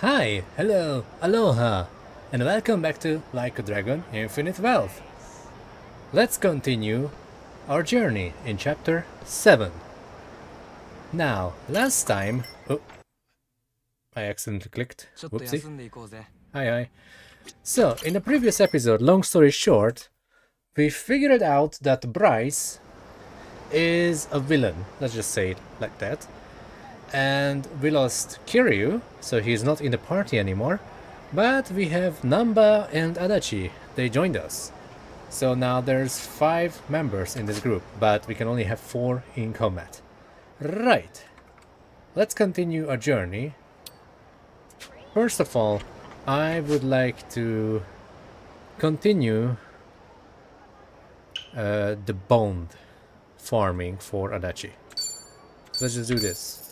Hi, hello, aloha, and welcome back to Like a Dragon Infinite Wealth. Let's continue our journey in chapter 7. Now, last time... Oh, I accidentally clicked. Whoopsie. Hi, hi. So, in the previous episode, long story short, we figured out that Bryce is a villain. Let's just say it like that and we lost Kiryu, so he's not in the party anymore. But we have Namba and Adachi, they joined us. So now there's five members in this group, but we can only have four in combat. Right, let's continue our journey. First of all, I would like to continue uh, the bond farming for Adachi. Let's just do this.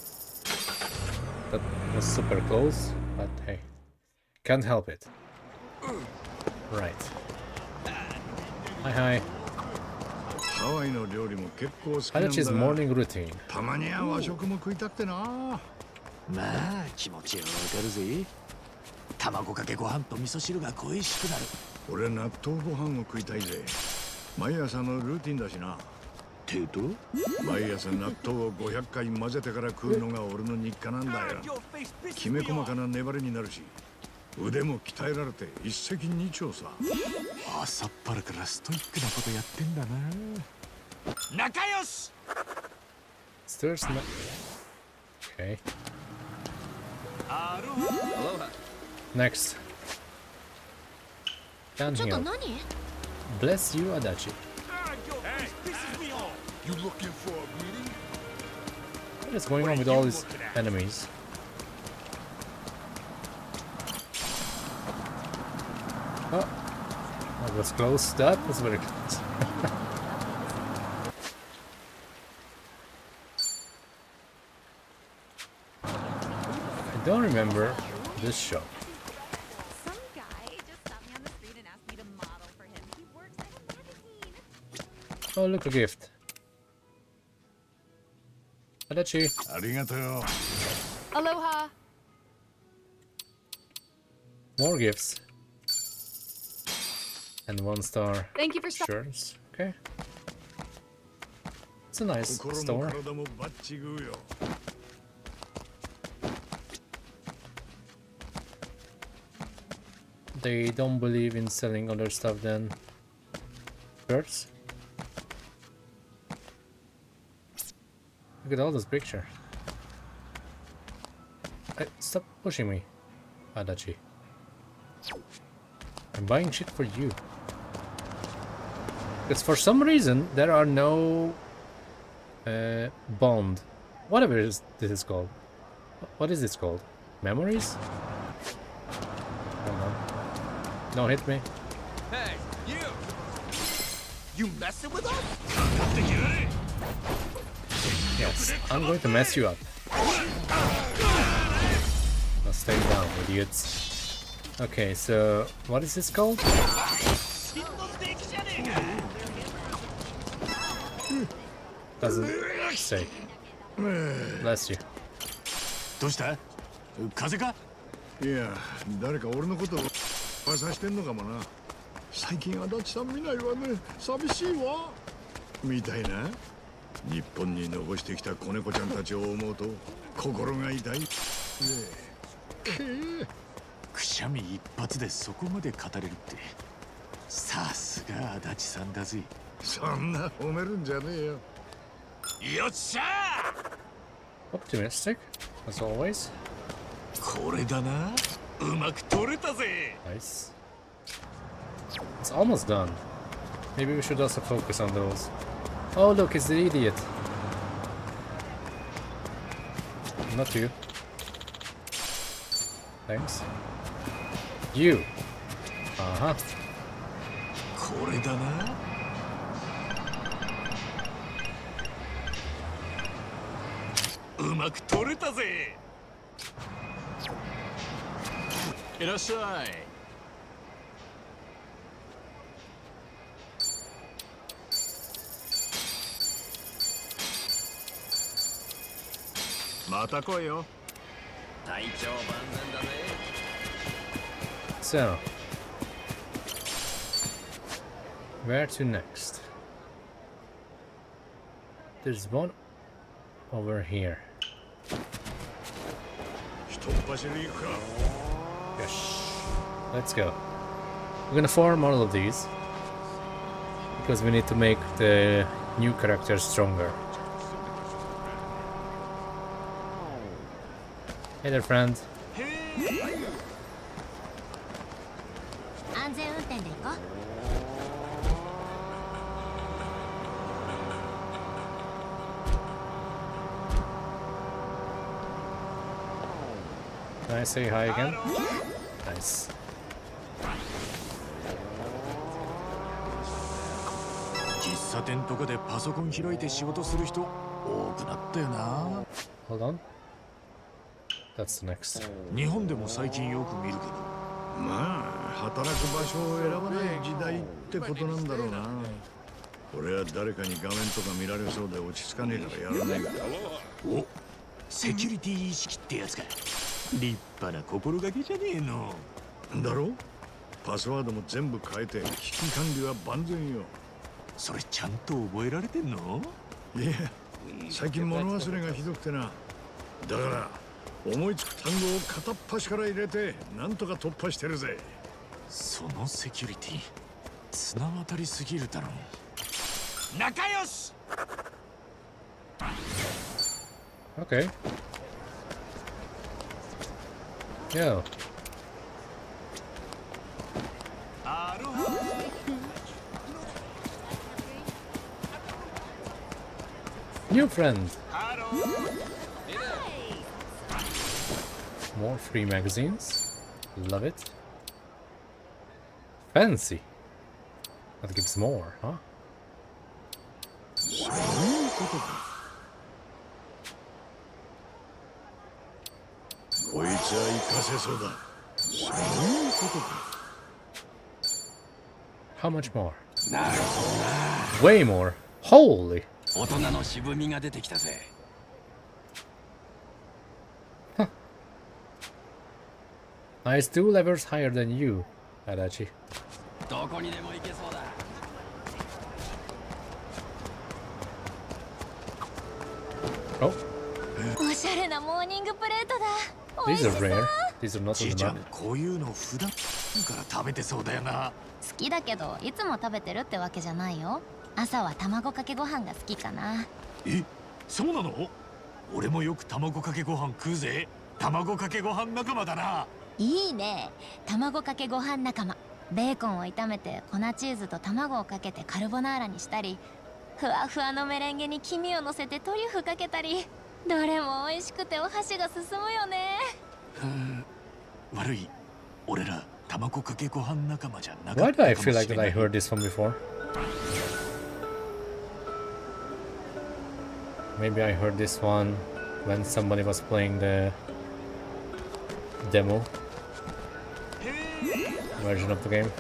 That was super close, but hey, can't help it. Right. Hi hi. Adachi's morning routine. たまには和食も食いたくてなまあ気持ちはわかるぜ卵かけご飯と味噌汁が恋しくなる俺納豆ご飯を食いたいぜ毎朝のルーティンだしなていうと？毎朝納豆を500回混ぜてから食うのが俺の日課なんだよきめ細かな粘りになるし腕も鍛えられて一石二鳥さ朝っぱらからストイックなことやってんだな仲良し Stirs no Okay. Next. Down here. Bless you, Adachi. You looking for a meeting? What is going on with all these enemies? Oh, that was close. That was very close. I don't remember this shop. Oh, look, a stopped Arrivederci. Arigato. Aloha. More gifts. And one star. Thank you for shirts. Okay. It's a nice store. They don't believe in selling other stuff than shirts. Look at all those pictures. Hey, stop pushing me, Adachi. I'm buying shit for you. Because for some reason there are no uh, bond, whatever is, this is called. What is this called? Memories? Hold on. Don't hit me. Hey, you! You messing with us? Yes, I'm going to mess you up. Now stay down, idiots. Okay, so what is this called? Doesn't say. Bless you. どうした風邪かいや誰か俺のことを噂してんのかもな最近足立さん見ないわね寂しいわみたいな日本に残してきた子猫ちゃんたちを思うと心が痛いくしゃみ一発でそこまで語れるってさすが足立さんだぜそんな褒めるんじゃねえよよっしゃ Optimistic, as always. これだなうまく取れたぜ Nice. It's almost done. Maybe we should also focus on those. Oh, look, it's the idiot. Not you. Thanks. You. Uh huh. これだなうまく取れたぜいらっしゃい また来いよ 体調万全だね So, where to next? There's one over here. 一っ走り行くか Let's go. We're gonna farm all of these because we need to make the new characters stronger. Hey there, friends. Can I say hi again? Nice. Hold on. That's the next. 日本でも最近よく見るけど。まあ働く場所を選ばない時代ってことなんだろうな。俺は誰かに画面とか見られそうで落ち着かねえからやらないがおセキュリティ意識ってやつか。立派な心がけじゃねえの。だろ？パスワードも全部変えて危機管理は万全よ。それちゃんと覚えられてんの？いや最近物忘れがひどくてな。だから思いつく単語を片っ端から入れてなんとか突破してるぜそのセキュリティ綱渡りすぎるだろ仲良し Okay. Yo. アロハ New friend. ハロー More free magazines. Love it. Fancy. That gives more, huh? そういうことかこいつは活かせそうだそういうことか How much more? Way more. Holy. 大人の渋みが出てきたぜ Nice two levels higher than you, Adachi. どこにでも行けそうだ。Oh, おしゃれなモーニングプレートだ。美 these are rare. These are not じ on い the ちゃ map. んこういうの普段から食べてそうだよな。好きだけどいつも食べてるってわけじゃないよ。朝は卵かけご飯が好きかな。え？そうなの？俺もよく卵かけご飯食うぜ。卵かけご飯仲間だないいね。卵かけご飯仲間。ベーコンを炒めて粉チーズと卵をかけてカルボナーラにしたりふわふわのメレンゲに黄身をのせてトリュフかけたり。どれも美味しくてお箸が進むよね。悪い。俺ら卵かけご飯仲間じゃなか Why っ do I たかも feel し like れな I い heard this one before? Maybe I heard this one when somebody was playing the demo version of the game.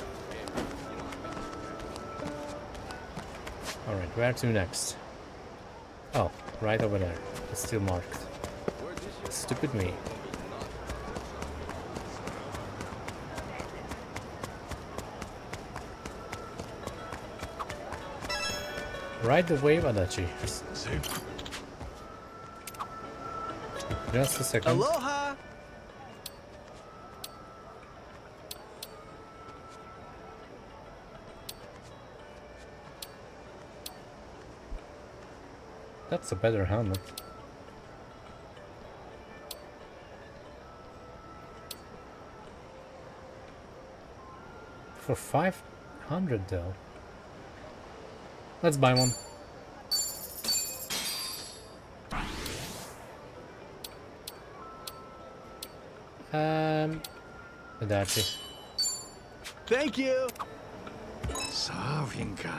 Alright, where to next? Oh, right over there. It's still marked. Stupid me. Ride the wave, Adachi. Just a second. Aloha! That's a better helmet. For 500 though. Let's buy one. Um, Adachi. Thank you! サーフィンか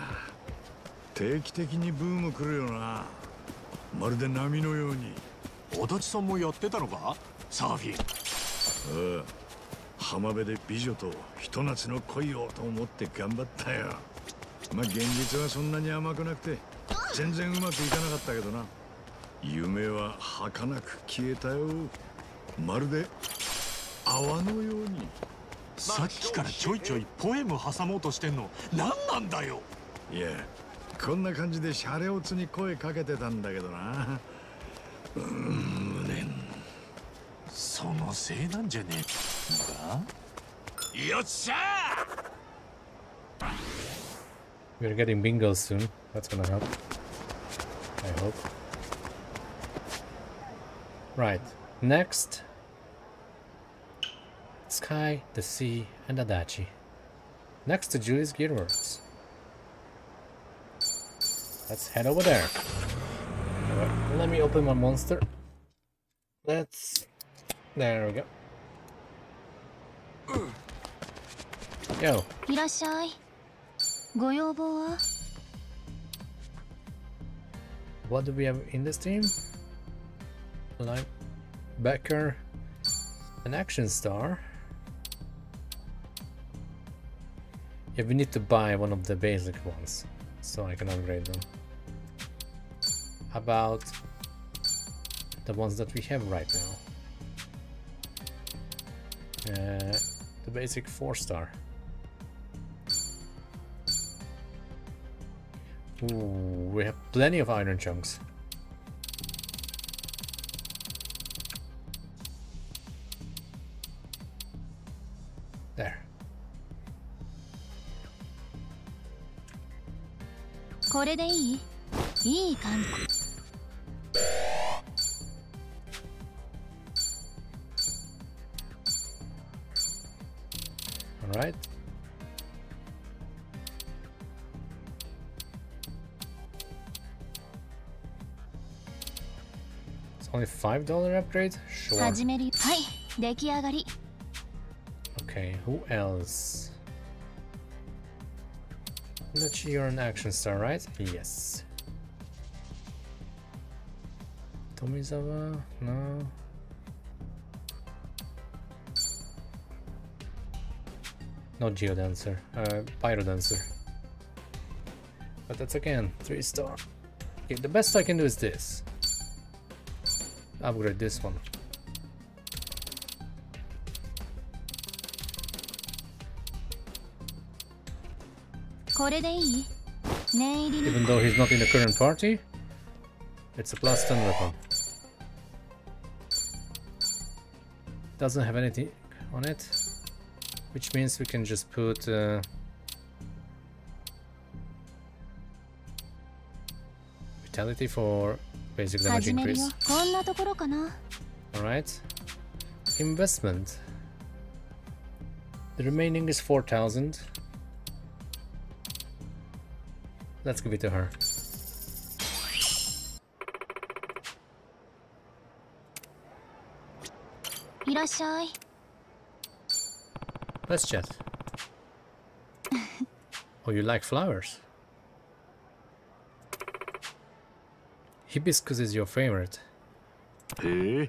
定期的にブーム来るよな まるで波のように。足立さんもやってたのか？サーフィン。ああ。浜辺で美女とひと夏の恋をと思って頑張ったよ。まあ現実はそんなに甘くなくて全然うまくいかなかったけどな。夢は儚く消えたよ。まるで泡のように。さっきからちょいちょいポエム挟もうとしてんの。何なんだよ？いやこんな感じでシャレオツに声かけてたんだけどなうーん無念そのせいなんじゃねえのかよっしゃ We're getting bingos soon. That's gonna help. I hope. Right. Next. Sky, the sea, and Adachi. Next to Julie's Gearworks. Let's head over there. Alright, let me open my monster. Let's... There we go. Yo, いらっしゃいご要望は what do we have in this team? Line Becker, an action star. Yeah, we need to buy one of the basic ones so I can upgrade them. About the ones that we have right now? Uh, the basic 4 star. Ooh, we have plenty of iron chunks. これでいい？いい感じ。はい、出来上がり。Okay. That you're an action star, right? Yes. Tomizawa? No. Not Geodancer, uh, Pyrodancer. But that's again, 3 star. Okay, the best I can do is this. Upgrade this one. Even though he's not in the current party, it's a plus 10 weapon. Doesn't have anything on it, which means we can just put... Uh, vitality for basic damage increase. Alright. Investment. The remaining is 4000. Let's give it to her. Let's chat. oh, you like flowers? Hibiscus is your favorite. Eh?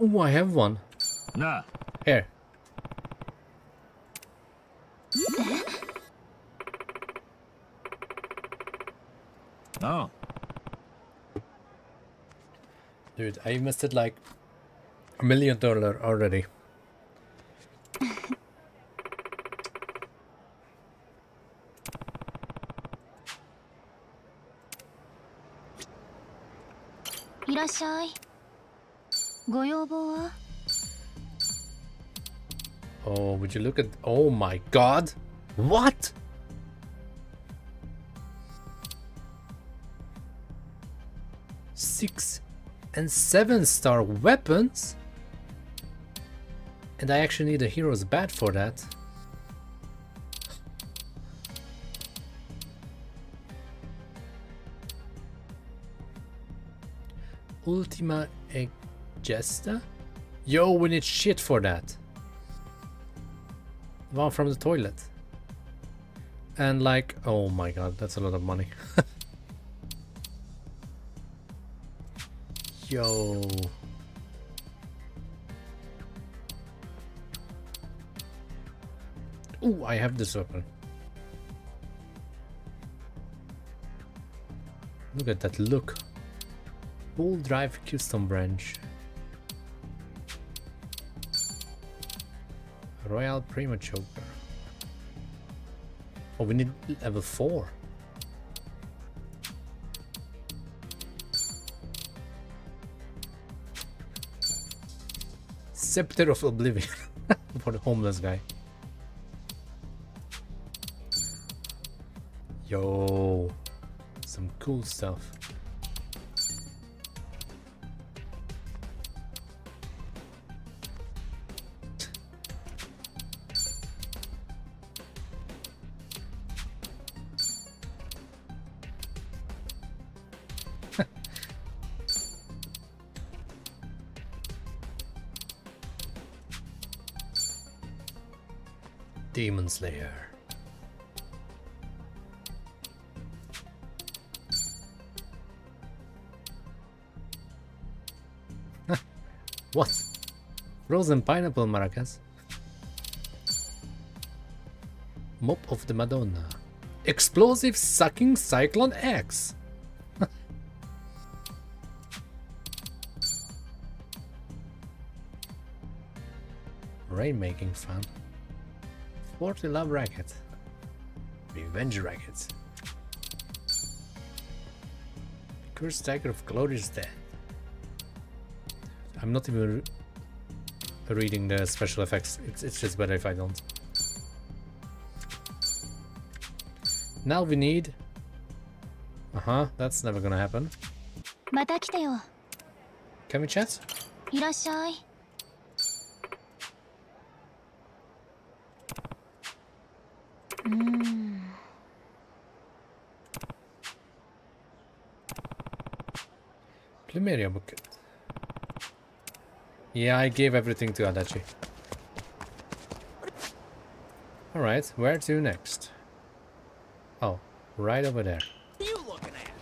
Oh, I have one. Nah. Here. Dude, I invested like a million dollar already. Oh, would you look at... Oh my god! What? Six and seven star weapons? And I actually need a hero's bat for that. Ultima Egesta? Yo, we need shit for that. One from the toilet. And like, oh my god, that's a lot of money. Yo. Ooh, I have this weapon. Look at that look. Full drive custom branch. Royal Prima Choker. Oh, we need level 4. Scepter of Oblivion for the homeless guy. Yo, some cool stuff. Slayer. what? Frozen pineapple maracas? Mop of the Madonna. Explosive sucking cyclone X. Rainmaking fun. Sporty Love Racket. Revenge Racket. Curse Tiger of Glorious Death. I'm not even re reading the special effects. It's, it's just better if I don't. Now we need... Uh-huh, that's never gonna happen. Can we chat? Mm. Plumeria book. Yeah, I gave everything to Adachi. Alright, where to next? Oh, right over there. What are you looking at?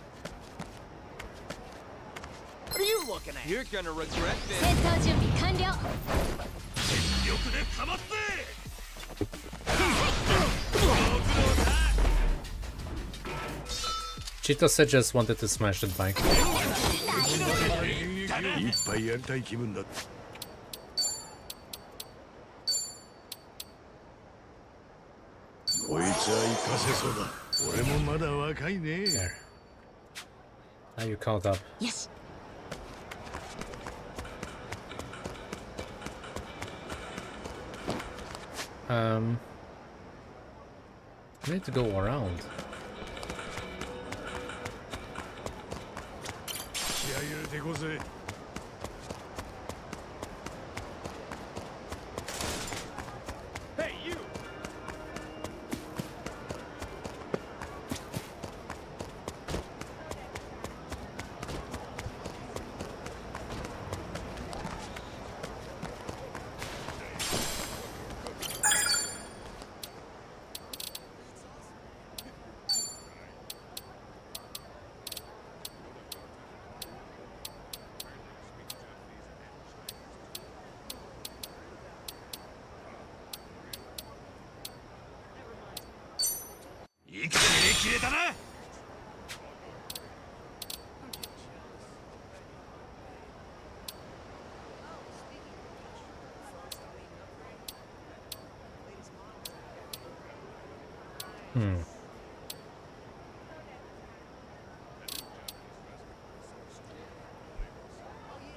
What are you looking at? You're gonna regret this. Cheeto said just wanted to smash the bike. There. Now you caught up. Yes. Um, I need to go around. ゆるでごぜ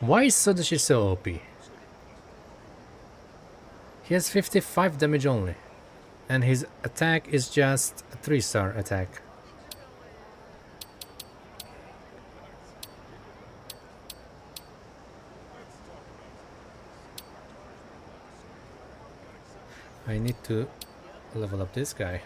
Why is Sodashi so OP? He has 55 damage only. And his attack is just a 3 star attack. I need to level up this guy.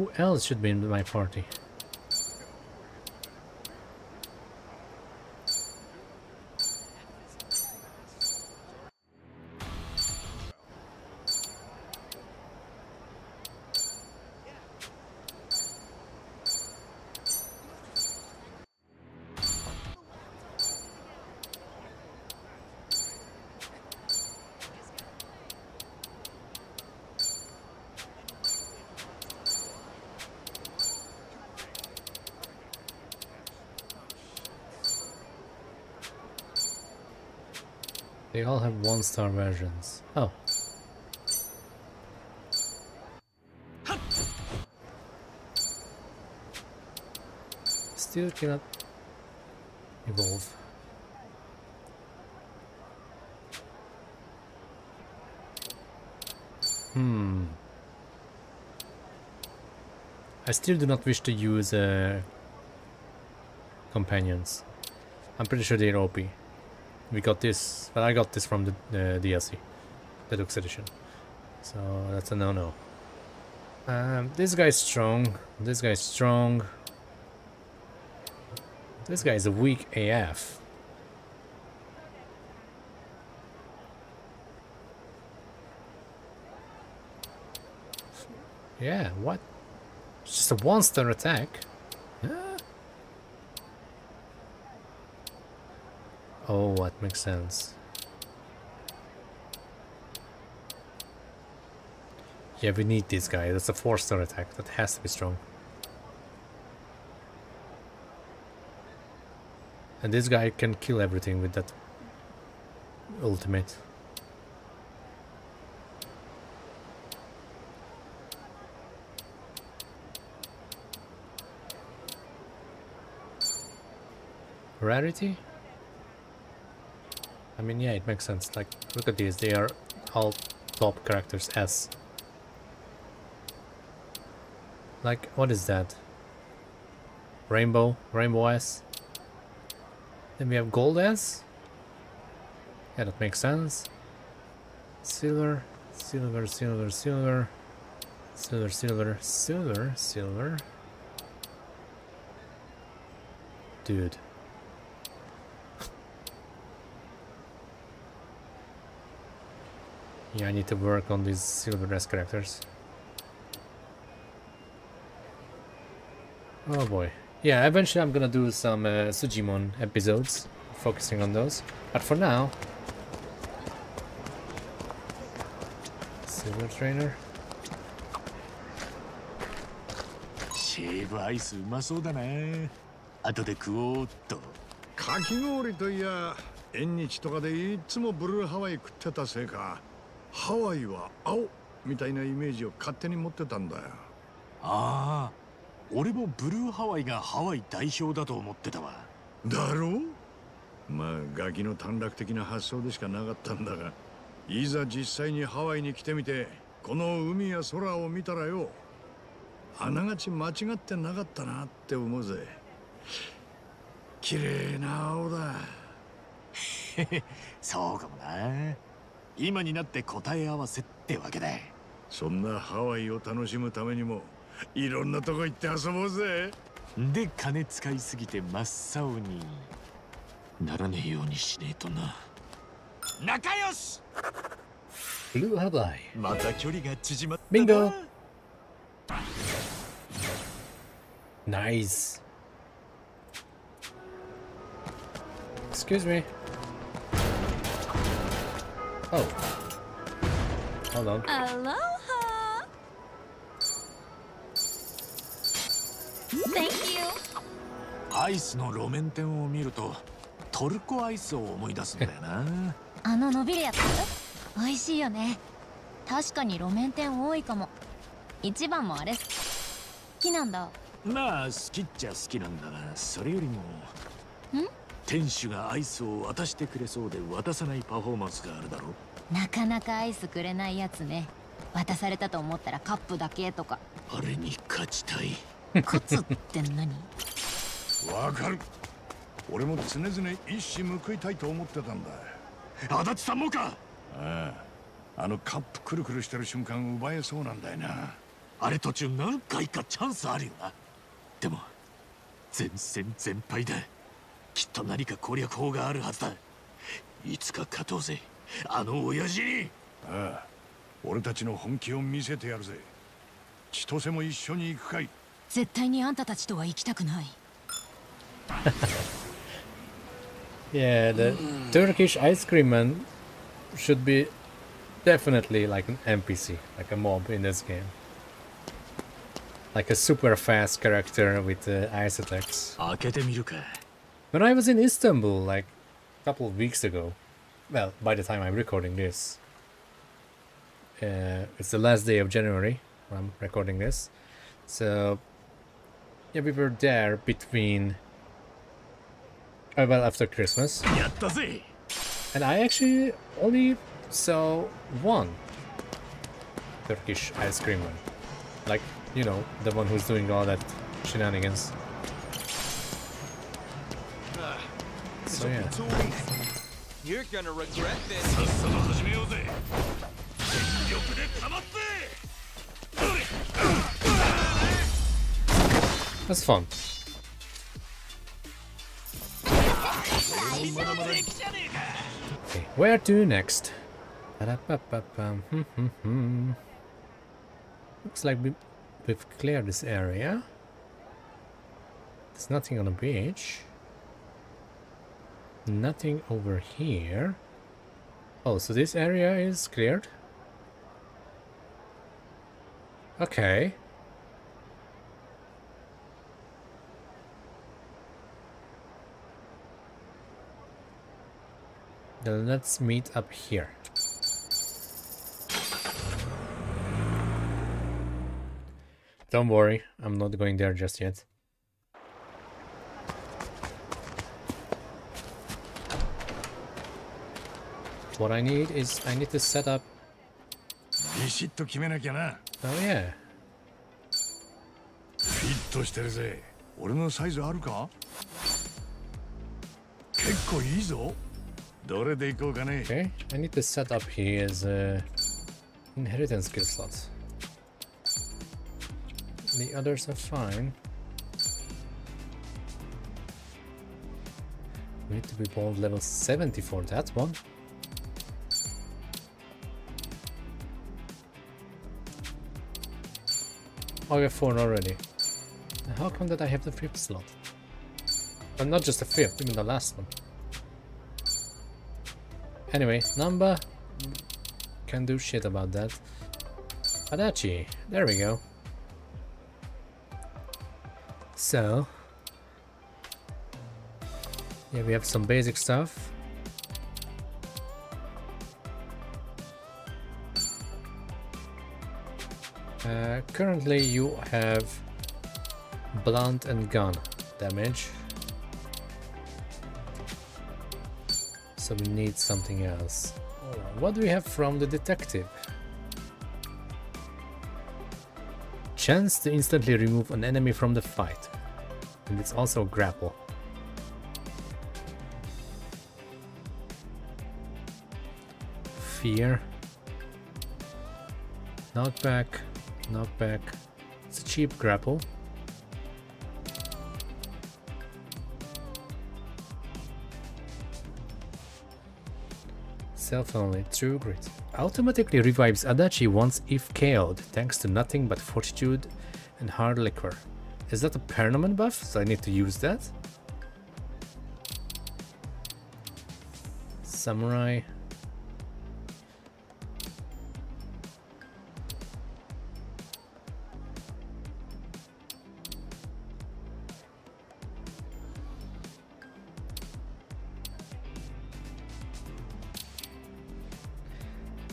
Who else should be in my party? One star versions. Oh. Still cannot evolve. Hmm. I still do not wish to use uh, companions. I'm pretty sure they're OP. We got this, but I got this from the uh, DLC, Deluxe Edition. So that's a no-no. Um, this guy's strong. This guy's strong. This guy's a weak AF. Yeah, what? Just a one-star attack. Huh? Oh, that makes sense. Yeah, we need this guy. That's a four-star attack. That has to be strong. And this guy can kill everything with that ultimate. Rarity? I mean, yeah, it makes sense. Like, look at these. They are all top characters S. Like, what is that? Rainbow? Rainbow S? Then we have gold S? Yeah, that makes sense. Silver, silver, silver, silver. Silver, silver, silver, silver. Dude. Yeah, I need to work on these silver dress characters. Oh boy. Yeah, eventually I'm gonna do some uh, Sujimon episodes, focusing on those. But for now... Silver Trainer. シェーブアイスうまそうだな後で食おうっとかき氷といや縁日とかでいっつもブルーハワイ食ってたせいか ハワイは青みたいなイメージを勝手に持ってたんだよ。ああ俺もブルーハワイがハワイ代表だと思ってたわ。だろう？まあガキの短絡的な発想でしかなかったんだがいざ実際にハワイに来てみてこの海や空を見たらよあながち間違ってなかったなって思うぜ。綺麗な青だ。そうかもな今になって答え合わせってわけだそんなハワイを楽しむためにもいろんなとこ行って遊ぼうぜで金使いすぎて真っ青にならねえようにしねえとな仲良し Blue Hawaii. また距離が縮まったな Bingo! Nice. Excuse me. Oh. Hold on. Aloha! Thank you! アイスの路面店を見るとトルコアイスを思い出すんだよな あの伸びるやつ？美味しいよね確かに路面店多いかも一番もあれ好きなんだまあ好きっちゃ好きなんだがそれよりもん？店主がアイスを渡してくれそうで渡さないパフォーマンスがあるだろなかなかアイスくれないやつね。渡されたと思ったらカップだけとか。あれに勝ちたい。勝つって何？わかる。俺も常々一矢報いたいと思ってたんだ。足立さんもか！ああ。あのカップくるくるしてる瞬間奪えそうなんだよな。あれ途中何回かチャンスあるよな。でも全戦全敗だきっと何か攻略法があるはずだいつか勝とうぜあの親父にああ俺たちの本気を見せてやるぜ千歳も一緒に行くかい絶対にあんたたちとは行きたくない Yeah, the Turkish ice cream man should be definitely like an NPC, like a mob in this game. Like a super fast character with uh, ice attacks. 開けてみるか When I was in Istanbul, like, a couple of weeks ago, well, by the time I'm recording this, uh, it's the last day of January I'm recording this, so, yeah, we were there between, uh, well, after Christmas, and I actually only saw one Turkish ice cream one, like, you know, the one who's doing all that shenanigans. You're gonna regret this. That's fun. Okay, where to next? Hmm, hmm, hmm. Looks like we've cleared this area. There's nothing on the beach. Nothing over here. Oh, so this area is cleared? Okay. Then let's meet up here. Don't worry, I'm not going there just yet. what I need is I need to set up... Oh yeah. Okay, I need to set up his、uh, inheritance skill slots The others are fine. We need to be bond level 70 for that one. Oh, we have four already. How come that I have the fifth slot? But not just the fifth, even the last one. Anyway, number can do shit about that. Adachi, there we go. So, yeah, we have some basic stuff. Uh, currently, you have blunt and gun damage. So we need something else. What do we have from the detective? Chance to instantly remove an enemy from the fight. And it's also grapple. Fear. Knockback. Knockback. It's a cheap grapple. Self only, true grit. Automatically revives Adachi once if KO'd, thanks to nothing but fortitude and hard liquor. Is that a permanent buff? So I need to use that? Samurai.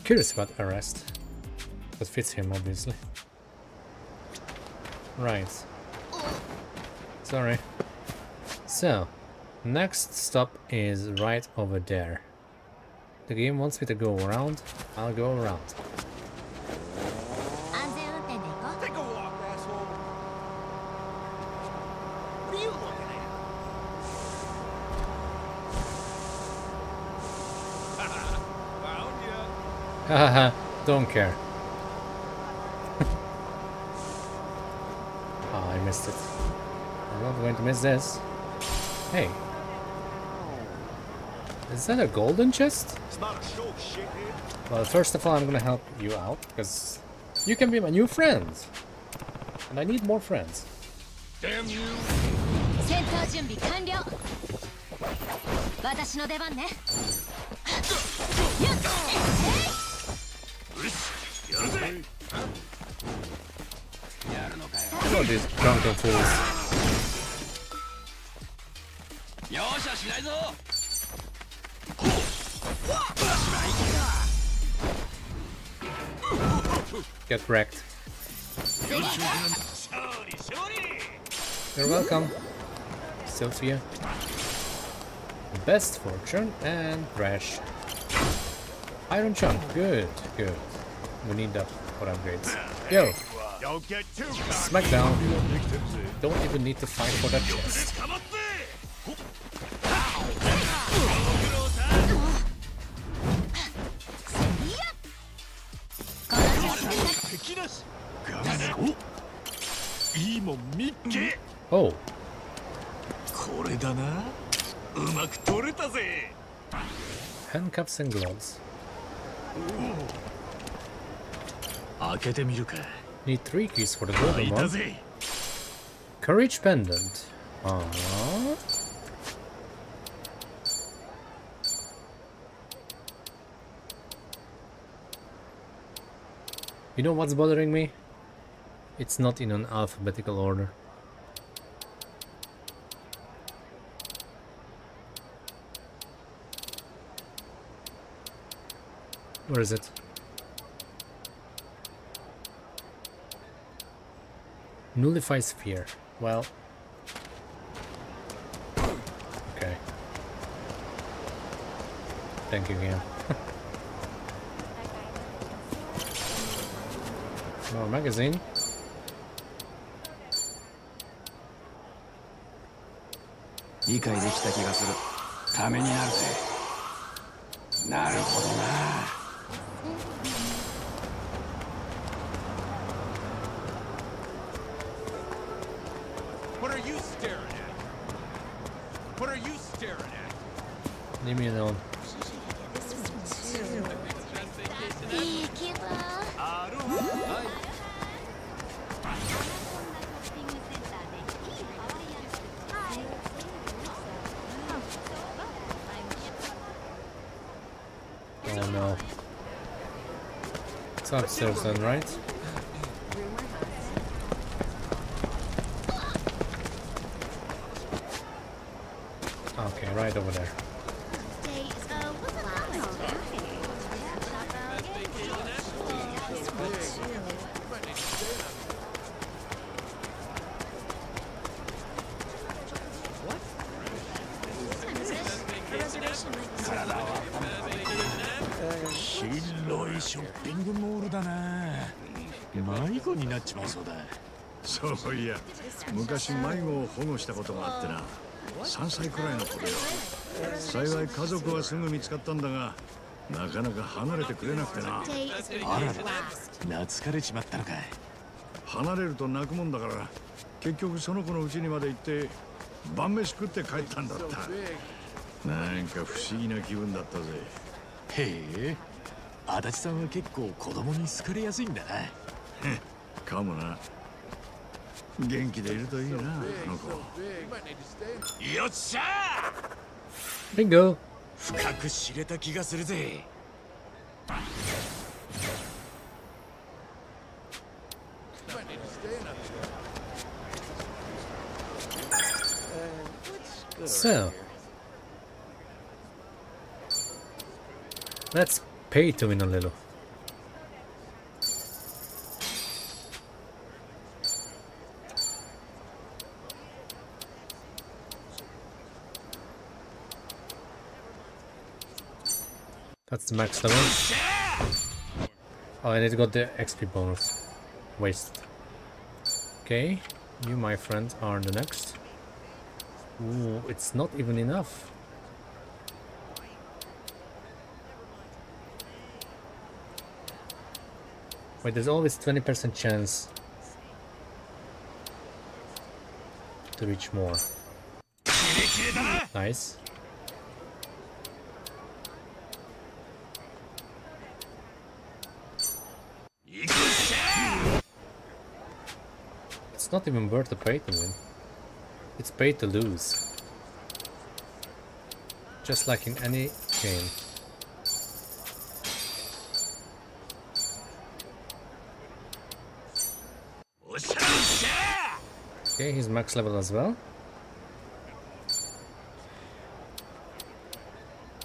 curious about arrest. That fits him, obviously. Right. Sorry. So, next stop is right over there. The game wants me to go around, I'll go around. Take a walk, asshole! What you? Hahaha, don't care. oh, I missed it. I'm not going to miss this. Hey. Is that a golden chest? It's not a show. Well, first of all, I'm gonna help you out, because you can be my new friend. And I need more friends. Damn you! These drunken fools. Get wrecked. You're welcome. Sophia. Best fortune and trash. Iron chunk, good, good. We need that for upgrades. Yo, Smackdown. Don't even need to fight for that chest. Oh, これだなうまく取れたぜ handcuffs and gloves. 開けてみるか Need three keys for the golden one. Courage pendant. Uh-huh. You know what's bothering me? It's not in an alphabetical order. Where is it? Nullify sphere. Well. Okay. Thank you, game. More magazine. 理解できた気がするためになるぜなるほどな you staring at? What are you staring at? Leave me alone. Oh no. It's upstairs then, right? Okay, right over there. 広いショッピングモールだな迷子になっちまいそうだそういや昔迷子を保護したことがあってな3歳くらいの頃よ。幸い家族はすぐ見つかったんだがなかなか離れてくれなくてな。あらら懐かれちまったのかい。離れると泣くもんだから結局その子の家にまで行って晩飯食って帰ったんだった。なんか不思議な気分だったぜ。へえ足立さんは結構子供に好かれやすいんだな。かもな元気でいるといいなあの子よっしゃ Bingo! 深く知れた気がするぜ So. Let's pay to win a little. That's the max level. Oh, and it got the XP bonus. Waste. Okay, you, my friend, are the next. Ooh, it's not even enough. Wait, there's always 20% chance to reach more. Nice. It's not even worth the pay to win. It's pay to lose. Just like in any game. Okay, he's max level as well.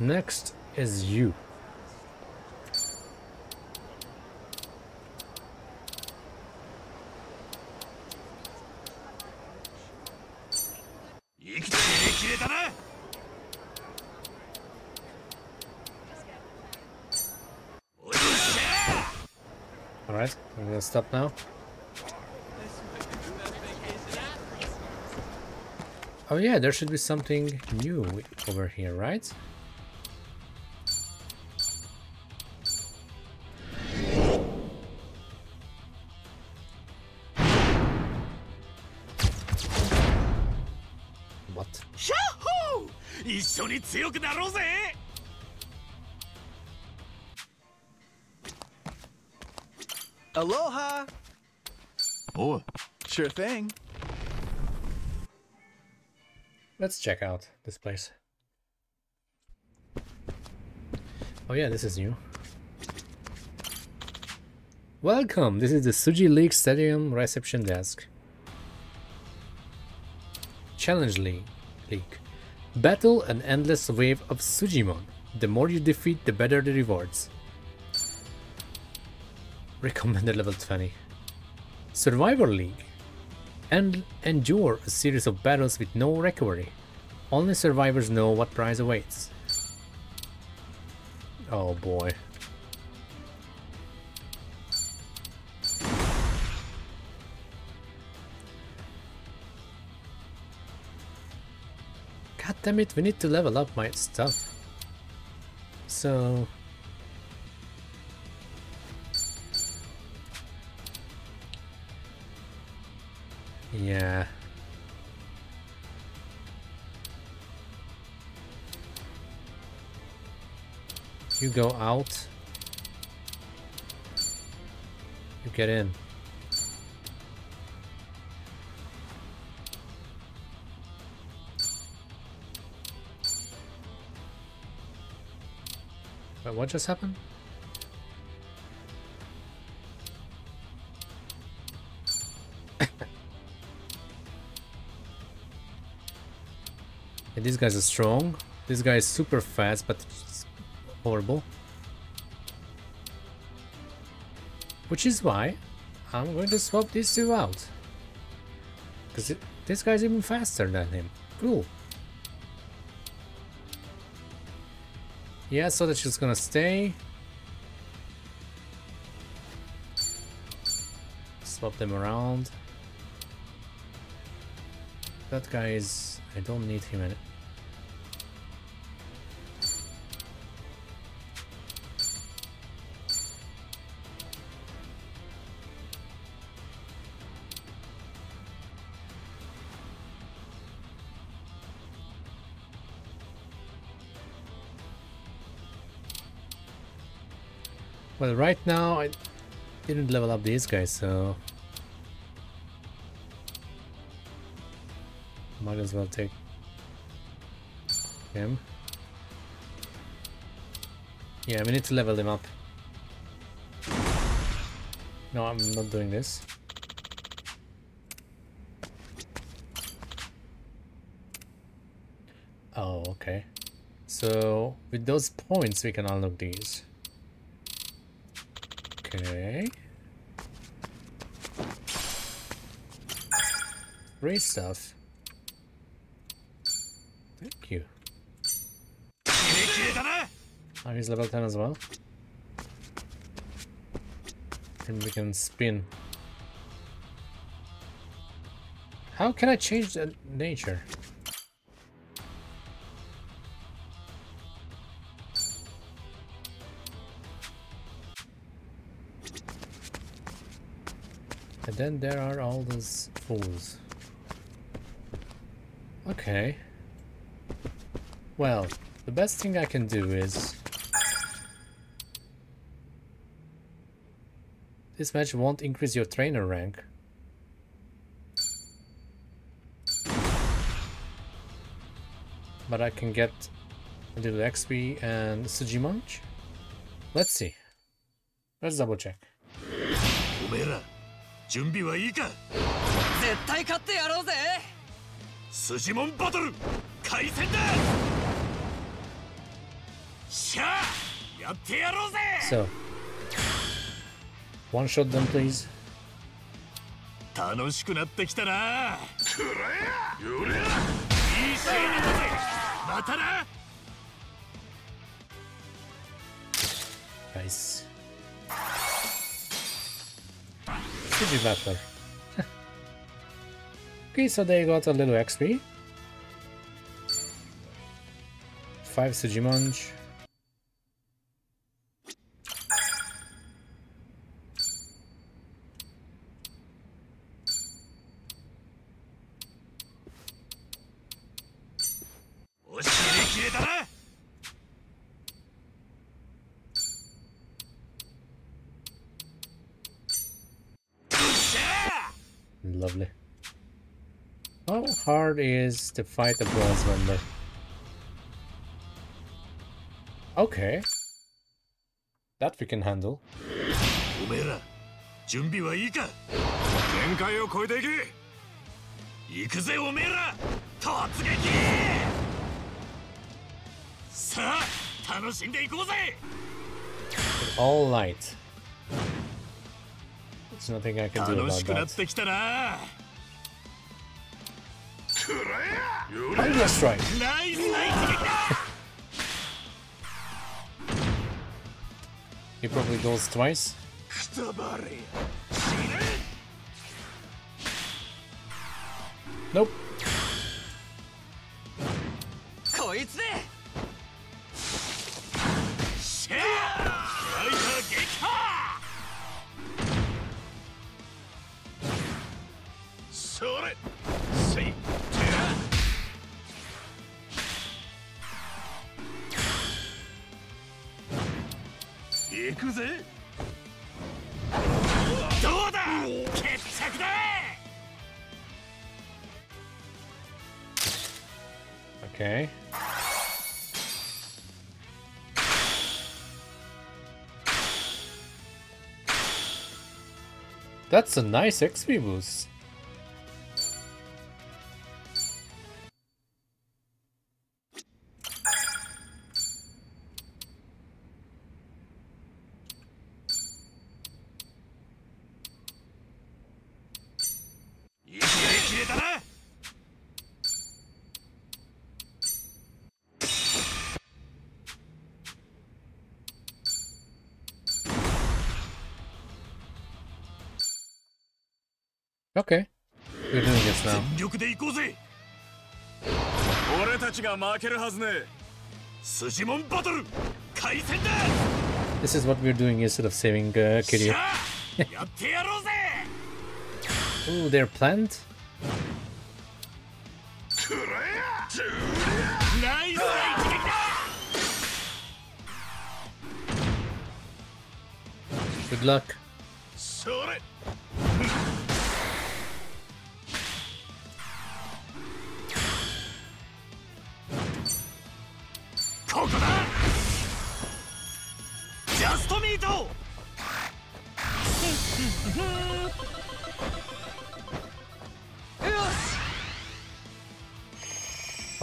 Next is you. We're now. Oh yeah, there should be something new over here, right? What? ヒ Sure thing. Let's check out this place. Oh yeah, this is new. Welcome, this is the Suji League Stadium reception desk. Challenge League. League. Battle an endless wave of Sujimon. The more you defeat, the better the rewards. Recommended level 20. Survivor League. And endure a series of battles with no recovery. Only survivors know what prize awaits. Oh boy. God damn it, we need to level up my stuff. So... Yeah. You go out. You get in. Wait, what just happened? These guys are strong. This guy is super fast, but horrible. Which is why I'm going to swap these two out. Because this guy's even faster than him. Cool. Yeah, so that she's gonna stay. Swap them around. That guy is... I don't need him in Well, right now I didn't level up these guys, so might as well take him. Yeah, we need to level him up. No, I'm not doing this. Oh, okay. So, with those points we can unlock these. Okay. Great stuff. Thank you. Oh, he's level 10 as well. And we can spin. How can I change the nature? And then there are all those fools. Okay. Well, the best thing I can do is... This match won't increase your trainer rank. But I can get a little XP and Sujimonch? Let's see. Let's double check. 準備はいいか？絶対勝ってやろうぜ。スジモンバトル開戦だ！しゃあやってやろうぜ！So, one shot them, please. 楽しくなってきたな！くよりゃいい試合だぜ！またな Nice. Siege Battler. okay, so they got a little XP. 5 Sujimonj. hard is to fight a bronze member? Okay. That we can handle. おめえら準備はいいか限界を超えていけ行くぜおめえら突撃さあ楽しんでいこうぜ All light. There's nothing I can do 楽 about しくなっ that. Tiger Strike! he probably goes twice. Nope. Okay. That's a nice XP boost. が負けるはずねスジモンバトル開戦だ This is what we're doing instead of saving uh, し Kiryu. ゃあやってやろうぜ Ooh, they're plant? ナイスな一撃だ Good luck.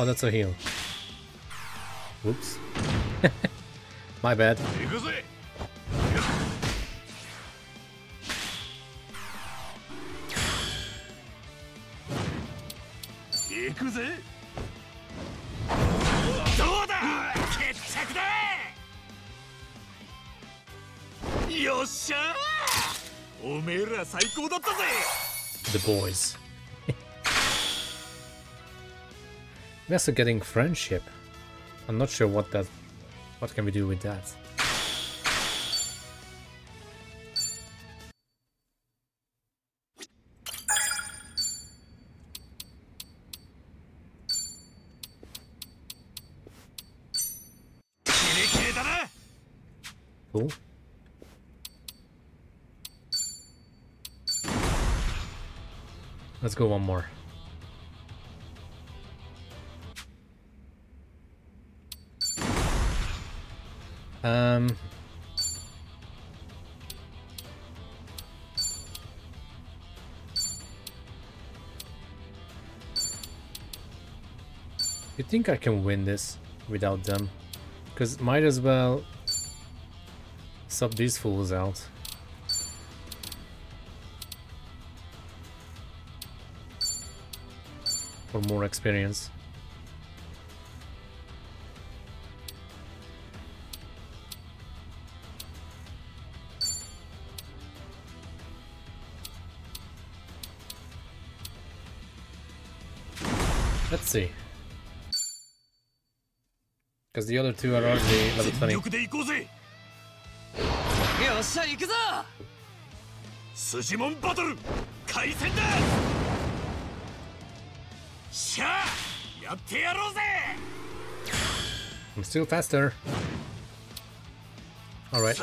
Oh, that's a heal. Whoops. My bad. 行く We're also getting friendship. I'm not sure what that... What can we do with that? Let's go one more. Um. You think I can win this without them? Because might as well sub these fools out. For more experience. see. Because the other two are already level 20. Sujimon battle! Kaisen da! Sha! Yatte yarou ze! I'm still faster. Alright.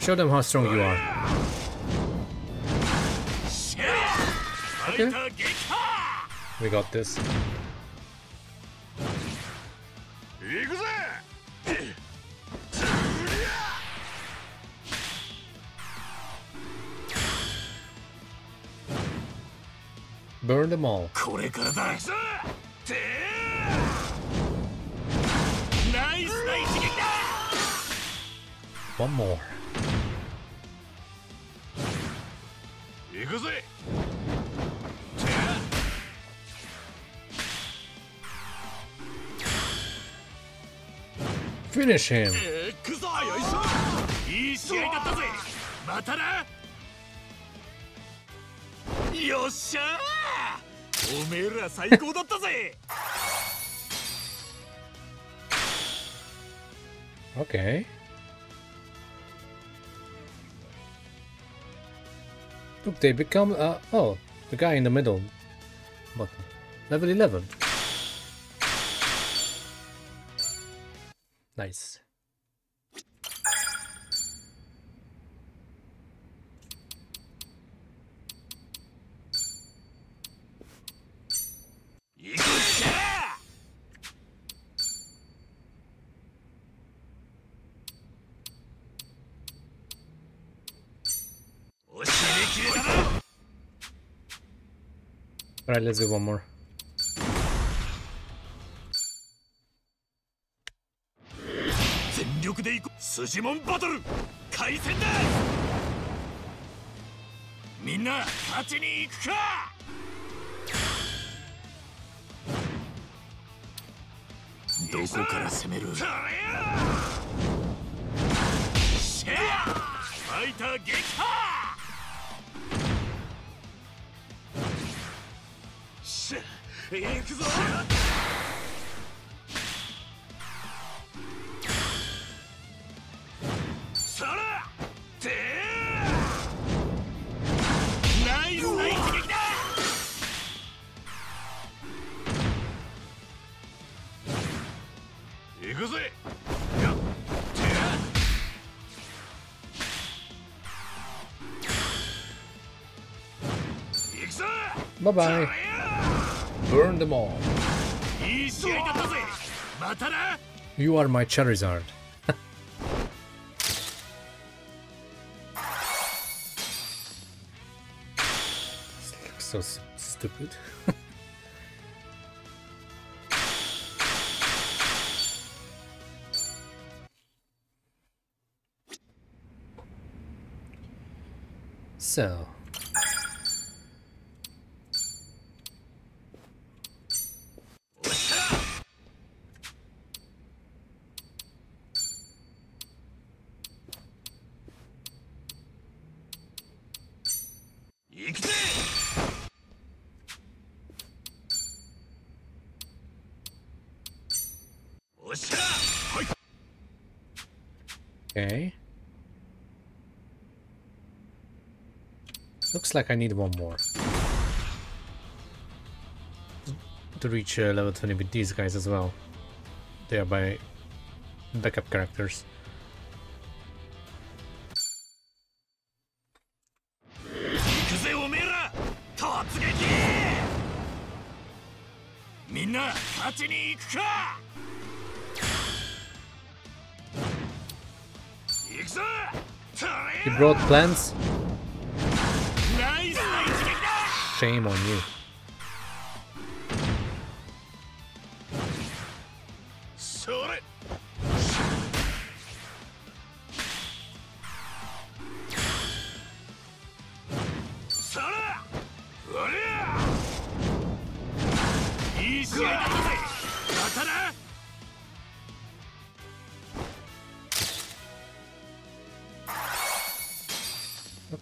Show them how strong you are. Okay. We got this. 行くぜ。Burn them all. これからだ。てナイスな一撃だ。One more. 行くぜたぜ Okay. Look, they become. Uh, oh, the guy in the middle. Button. Level 11. Nice. Alright, let's do one more. スジモンバトル開戦だみんな勝ちに行くか！どこから攻める？しゃあファイター撃破！しゃ行くぞ Bye bye. Burn them all. You are my Charizard. so stupid. so, like I need one more. To reach uh, level 20 with these guys as well. They are my backup characters. He brought plants Shame on you.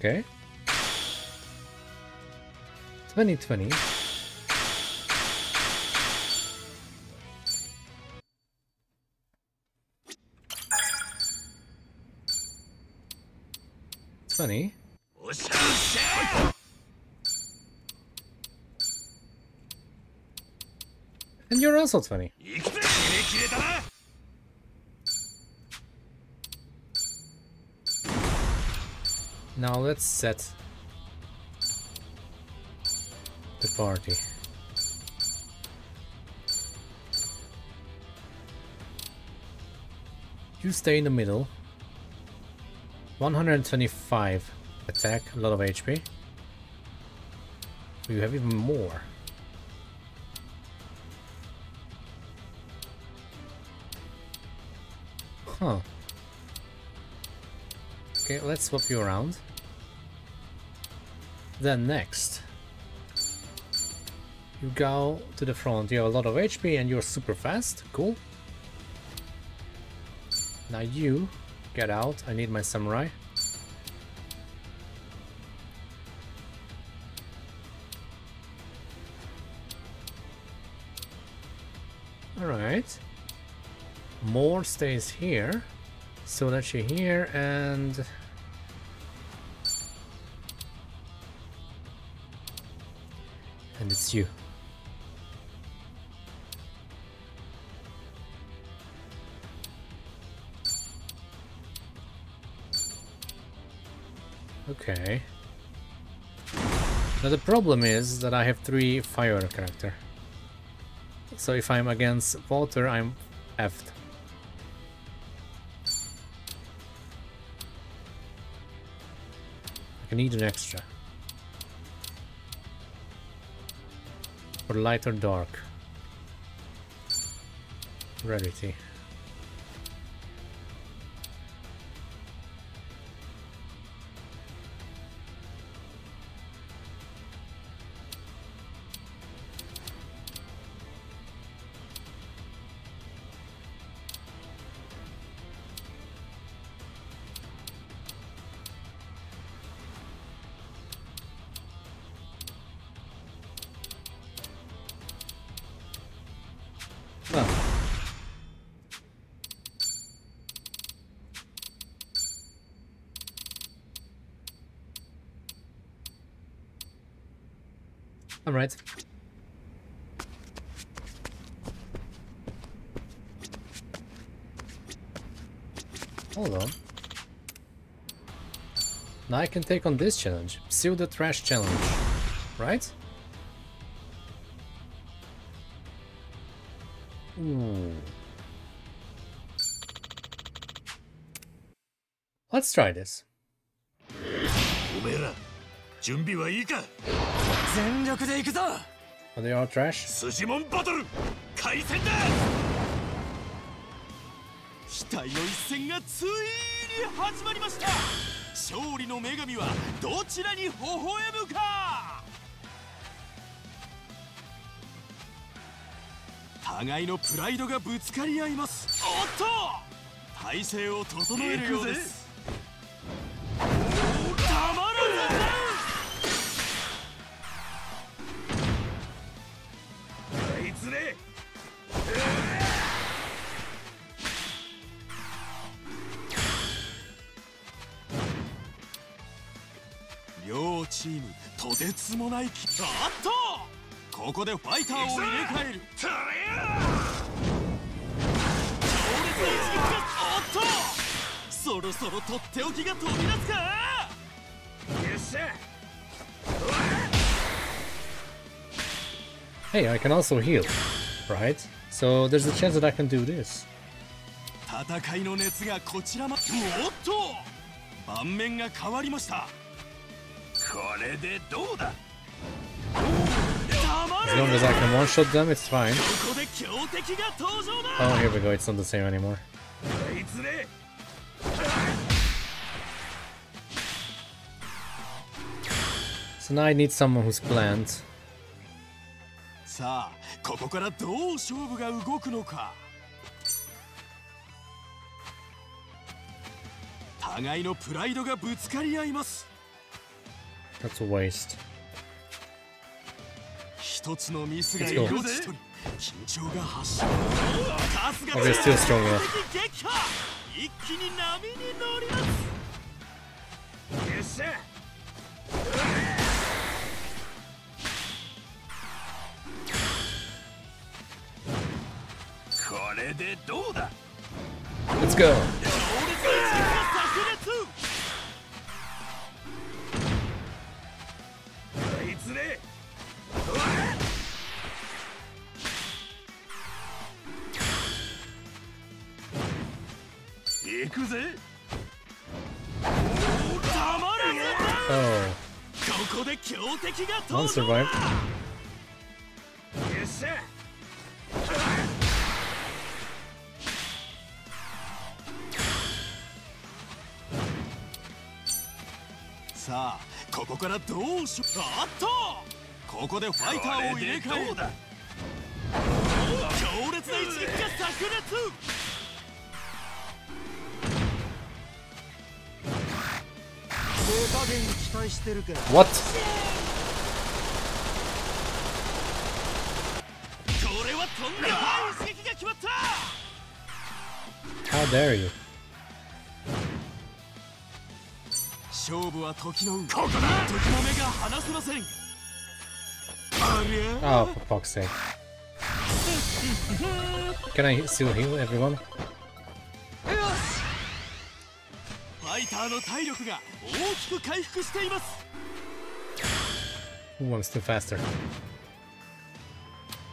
Okay. 2020. It's funny. And you're also 20. Now let's set party. You stay in the middle. 125 attack, a lot of HP. You have even more. Huh. Okay, let's swap you around. Then next, go to the front. You have a lot of HP and you're super fast. Cool. Now you get out. I need my samurai. Alright. More stays here. So that you're here and and it's you. Okay. Now the problem is that I have three fire character. So if I'm against water, I'm effed. I need an extra. Or light or dark. Rarity. can take on this challenge. Pseudotrash challenge. Right? Ooh. Let's try this. Are they all trash? Battle! 勝利の女神はどちらに微笑むか？互いのプライドがぶつかり合います。おっと！体勢を整えるようです。両チームとてつもないきあっと！ここでファイターを入れ替える。強烈な一撃がおっと！そろそろとっておきが飛び出すか！よしゃ Hey, I can also heal, right? So there's a chance that I can do this. 戦いの熱がこちらまおっと！盤面が変わりました As ら long as I can one-shot them, it's fine. Oh, here we go, it's not the same anymore. So now I need someone who's planned. さあここからどう勝負が動くのか互いのプライドがぶつかり合います That's a waste. Let's go. Okay, still stronger. Let's go. 行くぜ。たまらず Oh, ここで強敵が登場.よっしゃ。さあここからどうしあっとここでファイターを入れ替える。強烈な一撃が炸裂 What? How dare you? Oh, for fuck's sake. Can I still heal everyone? ファイターの体力が大きく回復しています。Who wants to faster?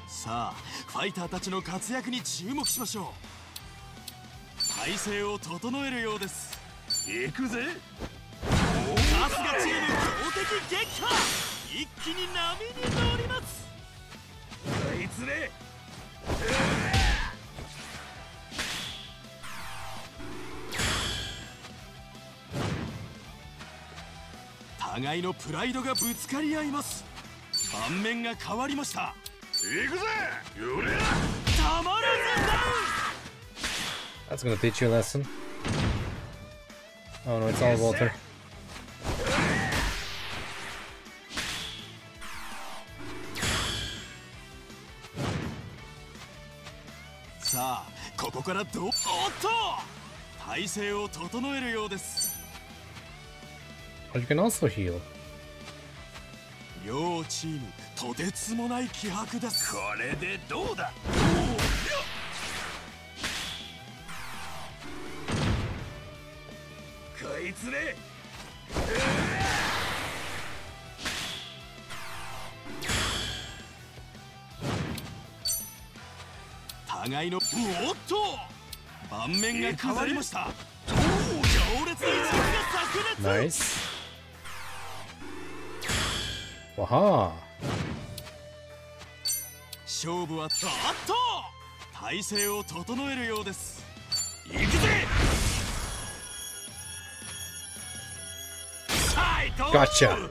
さあファイターたちの活躍に注目しましょう。体勢を整えるようです。行くぜ。さすがチーム強敵撃破。一気に波に乗ります。あいつね互いのプライドがぶつかり合います。盤面が変わりました。行くぜ！よりゃたまらずダウン That's gonna teach you a lesson. Oh no, it's all water. さあここからどうおっと！体勢を整えるようです you can also heal? 両チームとてつもない気迫ですこれでどうだ？こいつね。互いのおっと！盤面が変わりました。強烈な一撃が炸裂 Nice. Waha! 勝負はあっと体勢を整えるようです行くぜ最高 Gotcha!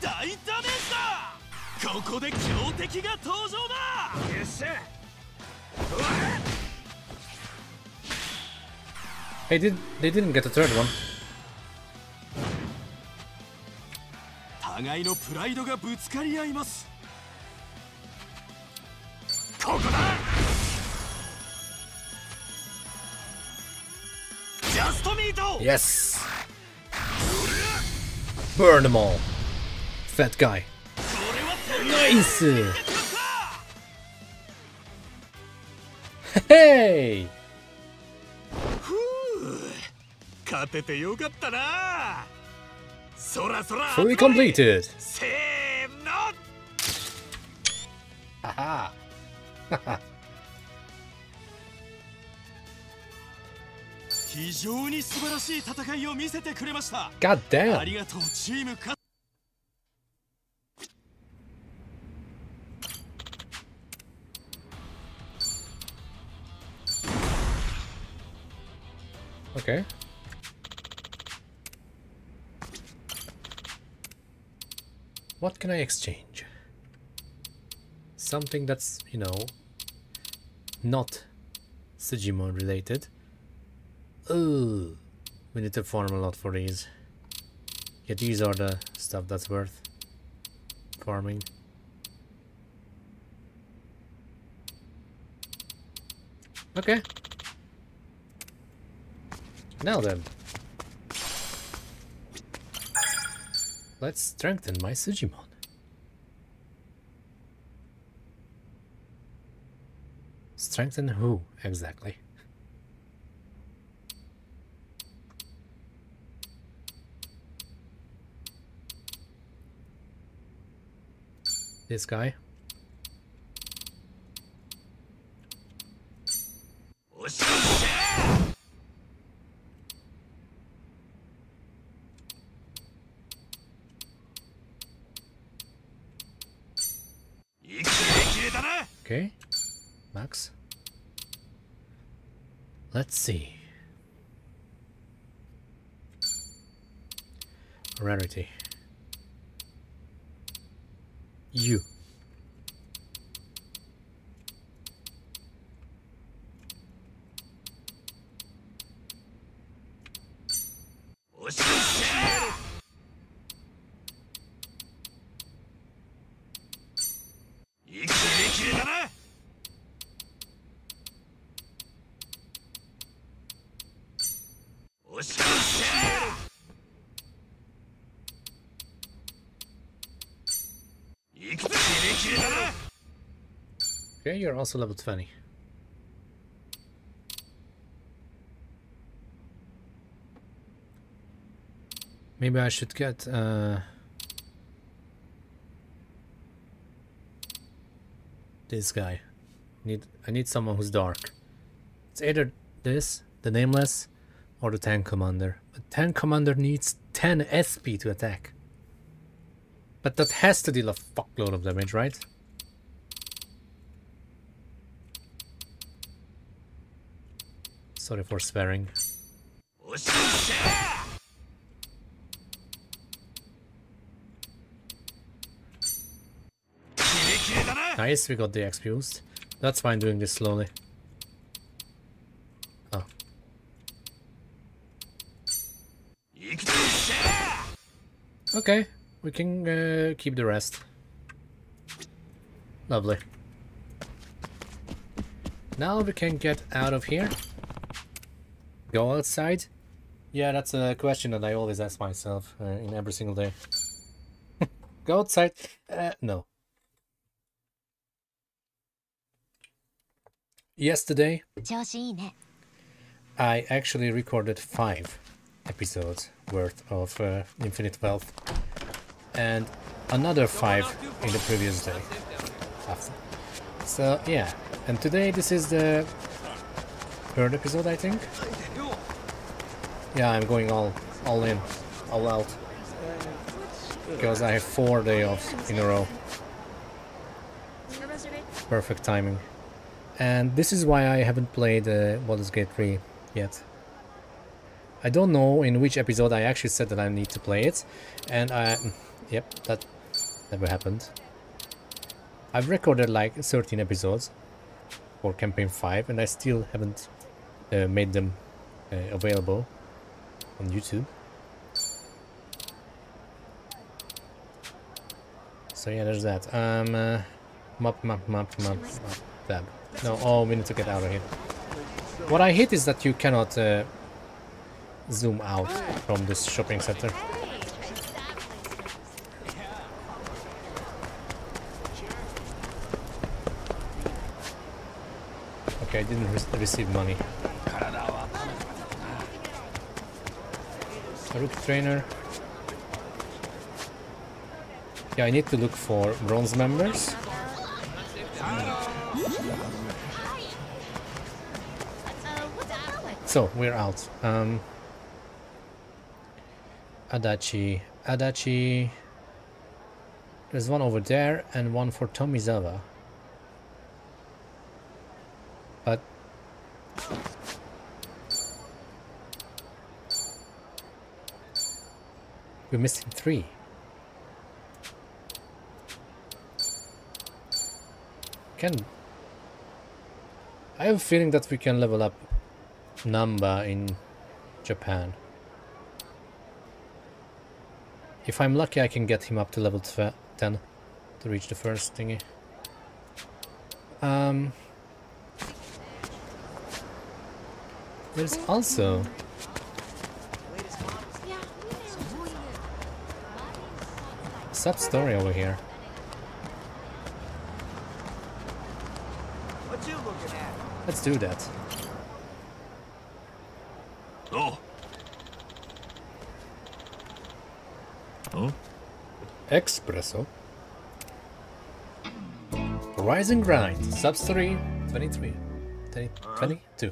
大ダメージだここで強敵が登場だよっしゃ Hey, did they didn't get the third one? 互いのプライドがぶつかり合いますここだジャストミート Yes! Burn them all! Fat guy. Nice! Hey! Fully completed! せーの Haha! 非常に素晴らしい戦いを見せてくれました God あ damn! りがとうチームか Can I exchange? Something that's, you know, not Sujimon related. Oh, we need to farm a lot for these. Yeah, these are the stuff that's worth farming. Okay. Now then. Let's strengthen my Sujimon. Strengthen who, exactly? This guy? Let's see. Rarity. You. You're also level 20. Maybe I should get uh, this guy. Need I need someone who's dark. It's either this, the nameless, or the tank commander. But tank commander needs 10 SP to attack. But that has to deal a fuckload of damage, right? Sorry for sparing. Nice, we got the X used. That's fine doing this slowly. Oh. Okay, we can uh, keep the rest. Lovely. Now we can get out of here go outside? Yeah, that's a question that I always ask myself uh, in every single day. go outside? Uh, no. Yesterday, I actually recorded five episodes worth of uh, Infinite Wealth and another five in the previous day. After. So yeah, and today this is the third episode, I think. Yeah, I'm going all all in, all out, because I have four day offs in a row. Perfect timing. And this is why I haven't played uh, Baldur's Gate 3 yet. I don't know in which episode I actually said that I need to play it, and I, yep, that never happened. I've recorded like 13 episodes for campaign 5, and I still haven't uh, made them uh, available on YouTube. So yeah, there's that. Um, uh, map, map, map, map, map, tab. No, oh, we need to get out of here. What I hate is that you cannot uh, zoom out from this shopping center. Okay, I didn't re receive money. A rookie trainer. Yeah, I need to look for bronze members. So we're out. Um, Adachi, Adachi. There's one over there and one for Tomizawa. But We're missing three. Can... I have a feeling that we can level up number in Japan. If I'm lucky, I can get him up to level 10 to reach the first thingy. Um, there's also sub story over here. What you looking at? Let's do that. Oh, oh. Espresso. Rise and Grind. Sub story 23. 20, 22.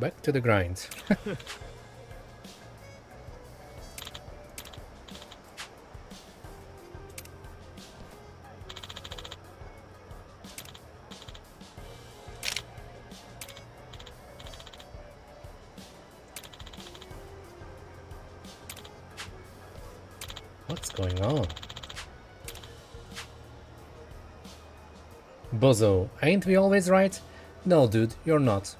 Back to the grind. What's going on? Bozo, ain't we always right? No, dude, you're not.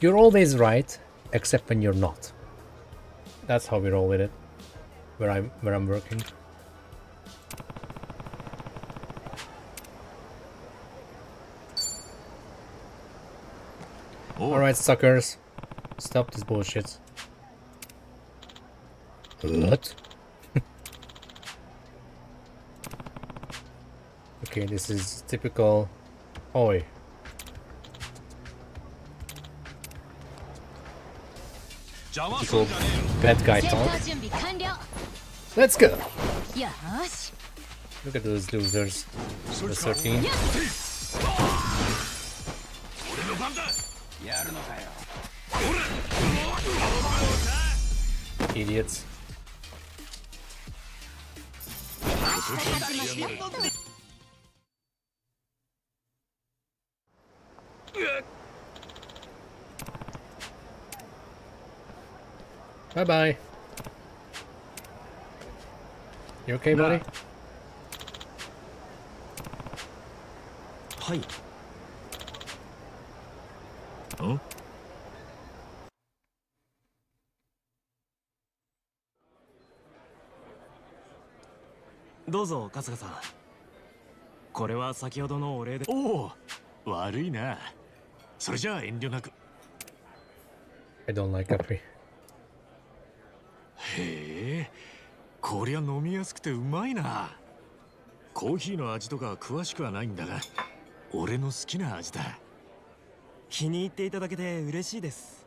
You're always right, except when you're not. That's how we roll with it. Where I'm where I'm working. Oh. Alright, suckers. Stop this bullshit. What? okay, this is typical. Oi. Typical bad guy talk. Let's go! Look at those losers. The 13. Idiots. 勝ちました Bye bye. You okay, buddy? はい。んどうぞ春日さんこれは先ほどのお礼でおお、悪いな。それじゃあ遠慮なく。 I don't like Capri. こりゃ飲みやすくてうまいな。コーヒーの味とか詳しくはないんだが、俺の好きな味だ。気に入っていただけて嬉しいです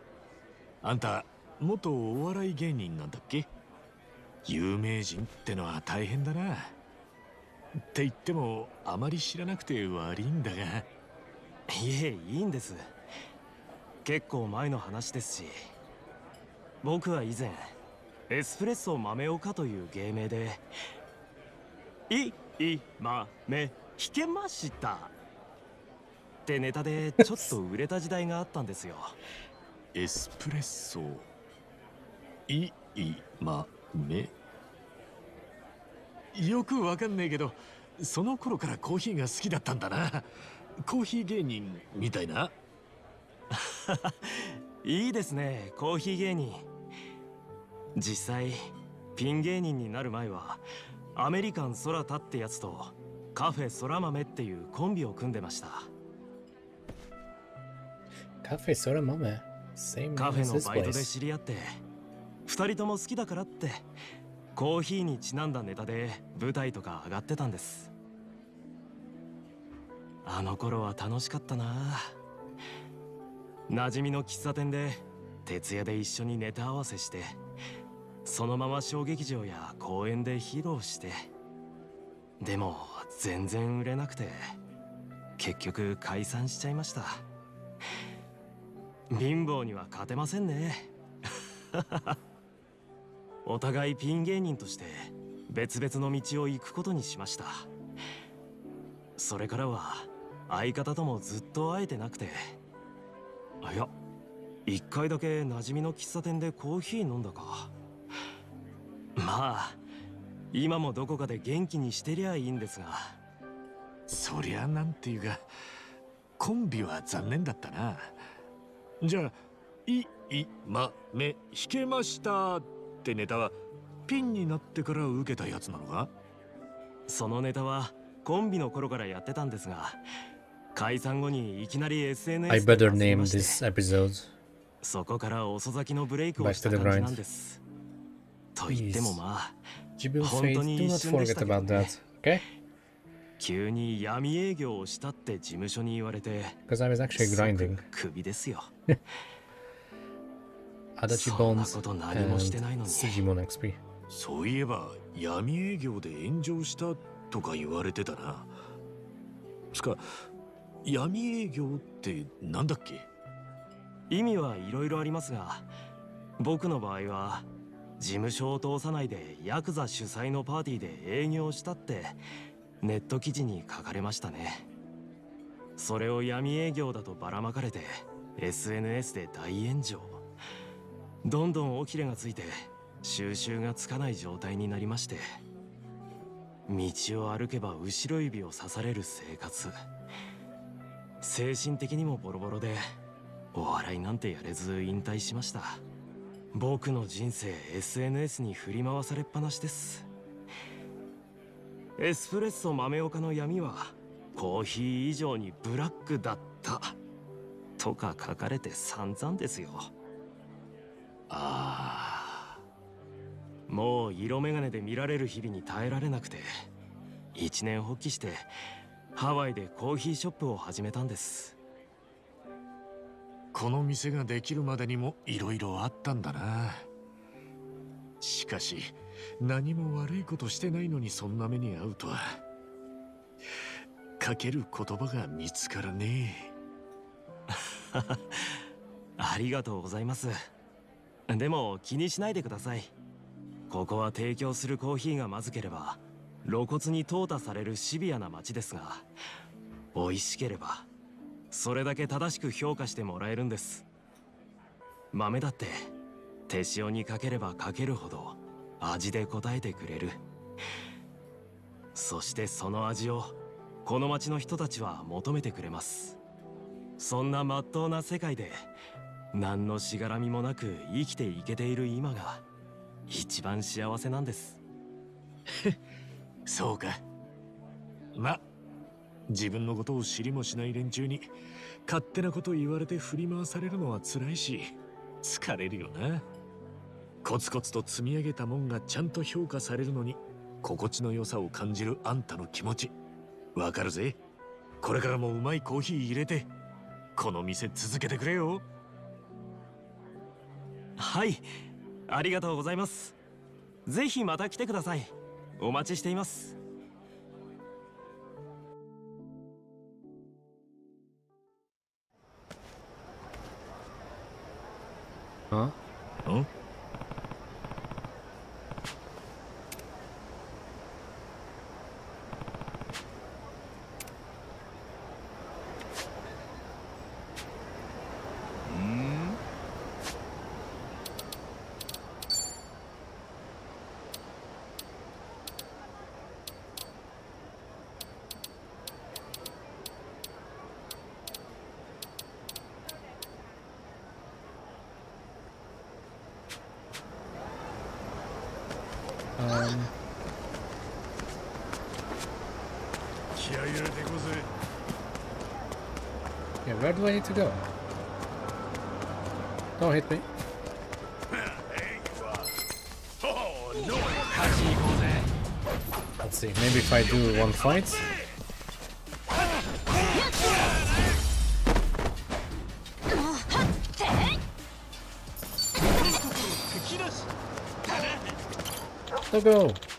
あんた、元お笑い芸人なんだっけ？有名人ってのは大変だな。って言っても、あまり知らなくて悪いんだが。いえいいんです結構前の話ですし僕は以前エスプレッソ豆岡という芸名で。いいまめ弾けました。ってネタでちょっと売れた時代があったんですよ。エスプレッソいいまめよくわかんねえけどその頃からコーヒーが好きだったんだな。コーヒー芸人みたいな。いいですねコーヒー芸人実際ピン芸人になる前はアメリカン空田ってやつとカフェ空豆っていうコンビを組んでました Cafe Sora Mame. Same カフェのバイトで.知り合って二人とも好きだからってコーヒーにちなんだネタで舞台とか上がってたんですあの頃は楽しかったな馴染みの喫茶店で徹夜で一緒にネタ合わせしてそのまま小劇場や公演で披露して。でも全然売れなくて結局解散しちゃいました。貧乏には勝てませんね。お互いピン芸人として別々の道を行くことにしました。それからは相方ともずっと会えてなくて。あいや一回だけ馴染みの喫茶店でコーヒー飲んだか。まあ今もどこかで元気にしてりゃいいんですがそりゃなんていうかコンビは残念だったなじゃあ「いいまめ弾けました」ってネタはピンになってから受けたやつなのか？そのネタはコンビの頃からやってたんですが解散後にいきなり SNS I で.そこから遅咲きのブレイクをした感じ.なんですと言ってもまあ本当に一瞬でしたけどね?急に闇営業をしたって事務所に言われてビですよ。そんなこと何もしてないのに.そういえば闇営業で炎上したとか言われてたな。つか闇営業ってなんだっけ？意味はいろいろありますが僕の場合は事務所を通さないでヤクザ主催のパーティーで営業したってネット記事に書かれましたね。それを闇営業だとばらまかれて SNS で大炎上。どんどん尾ひれがついて収集がつかない状態になりまして道を歩けば後ろ指を刺される生活。精神的にもボロボロでお笑いなんてやれず引退しました。僕の人生 SNS に振り回されっぱなしです。エスプレッソ豆岡の闇はコーヒー以上にブラックだった。とか書かれて散々ですよ。ああ。もう色眼鏡で見られる日々に耐えられなくて一年発起してハワイでコーヒーショップを始めたんです。この店ができるまでにもいろいろあったんだな。しかし何も悪いことしてないのにそんな目に遭うとは。かける言葉が見つからねえ。ありがとうございます。でも気にしないでください。ここは提供するコーヒーがまずければ露骨に淘汰されるシビアな街ですが美味しければそれだけ正しく評価してもらえるんです。豆だって手塩にかければかけるほど味で応えてくれる。そしてその味をこの町の人たちは求めてくれます。そんな真っ当な世界で何のしがらみもなく生きていけている今が一番幸せなんです。そうか。ま自分のことを知りもしない連中に勝手なこと言われて振り回されるのは辛いし疲れるよな。コツコツと積み上げたもんがちゃんと評価されるのに心地の良さを感じるあんたの気持ち。わかるぜ。これからもうまいコーヒー入れてこの店続けてくれよ。はい。ありがとうございます。ぜひまた来てください。お待ちしています。Huh? ん do I need to go? Don't hit me. Let's see, maybe if I do one fight. Go go!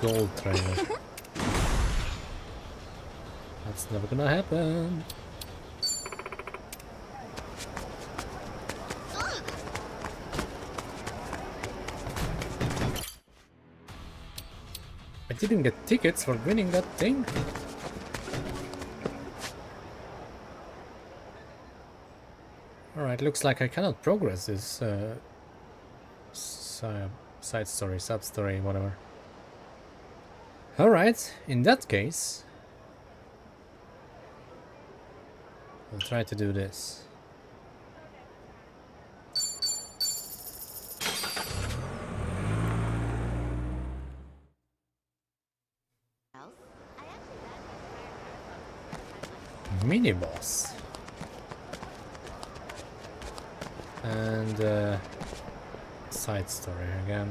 gold trainer. That's never gonna happen. I didn't get tickets for winning that thing. Alright, looks like I cannot progress this uh, uh side story, sub story, whatever. Alright, in that case, I'll try to do this. Mini boss. And uh, side story again.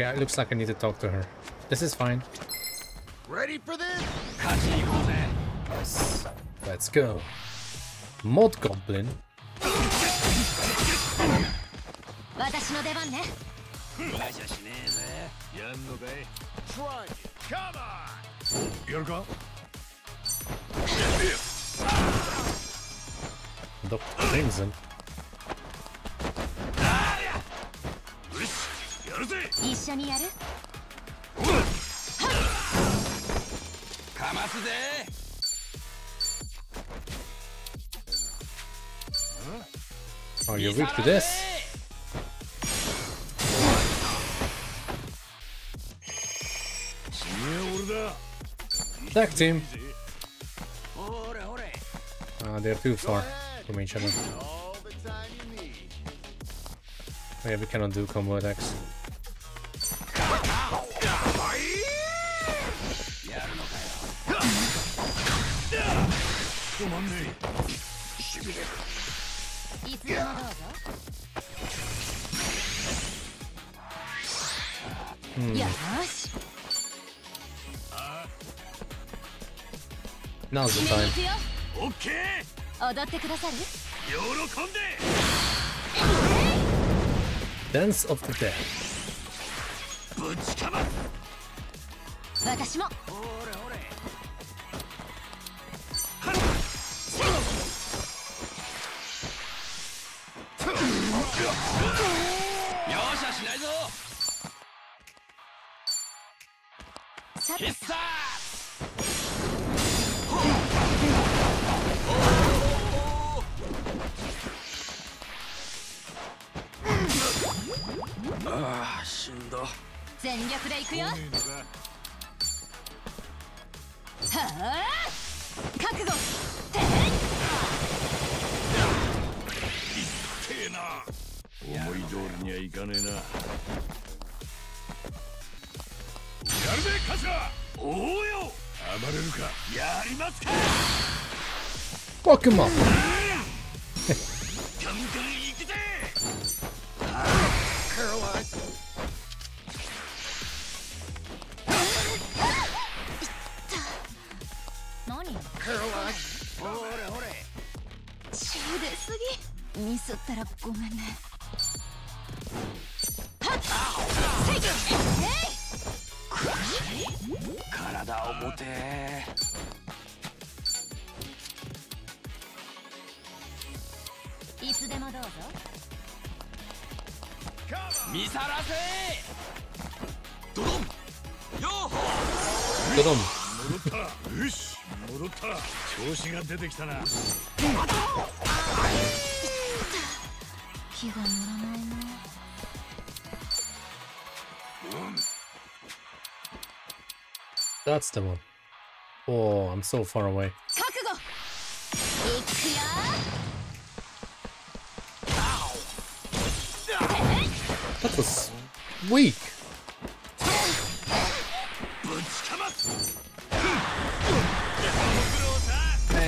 Okay, it looks like I need to talk to her. This is fine. Ready for this? Yes. Let's go. Mod Goblin. Come on! Your go. The Crimson. 一緒にやるかますぜ Oh, you're weak to this. 君は俺だ Tag team. ほれほれ Uh, they're too far from each other. All the time you need. Oh, yeah, we cannot do combo attacks. し。time. 行くよオッケー踊ってくださる？喜んで。Dance of the Dead. ぶちかま私も Fuck him up. 調子が出てきたな気が乗らないな That's the one. Oh, I'm so far away. 覚悟いくよ That was weak.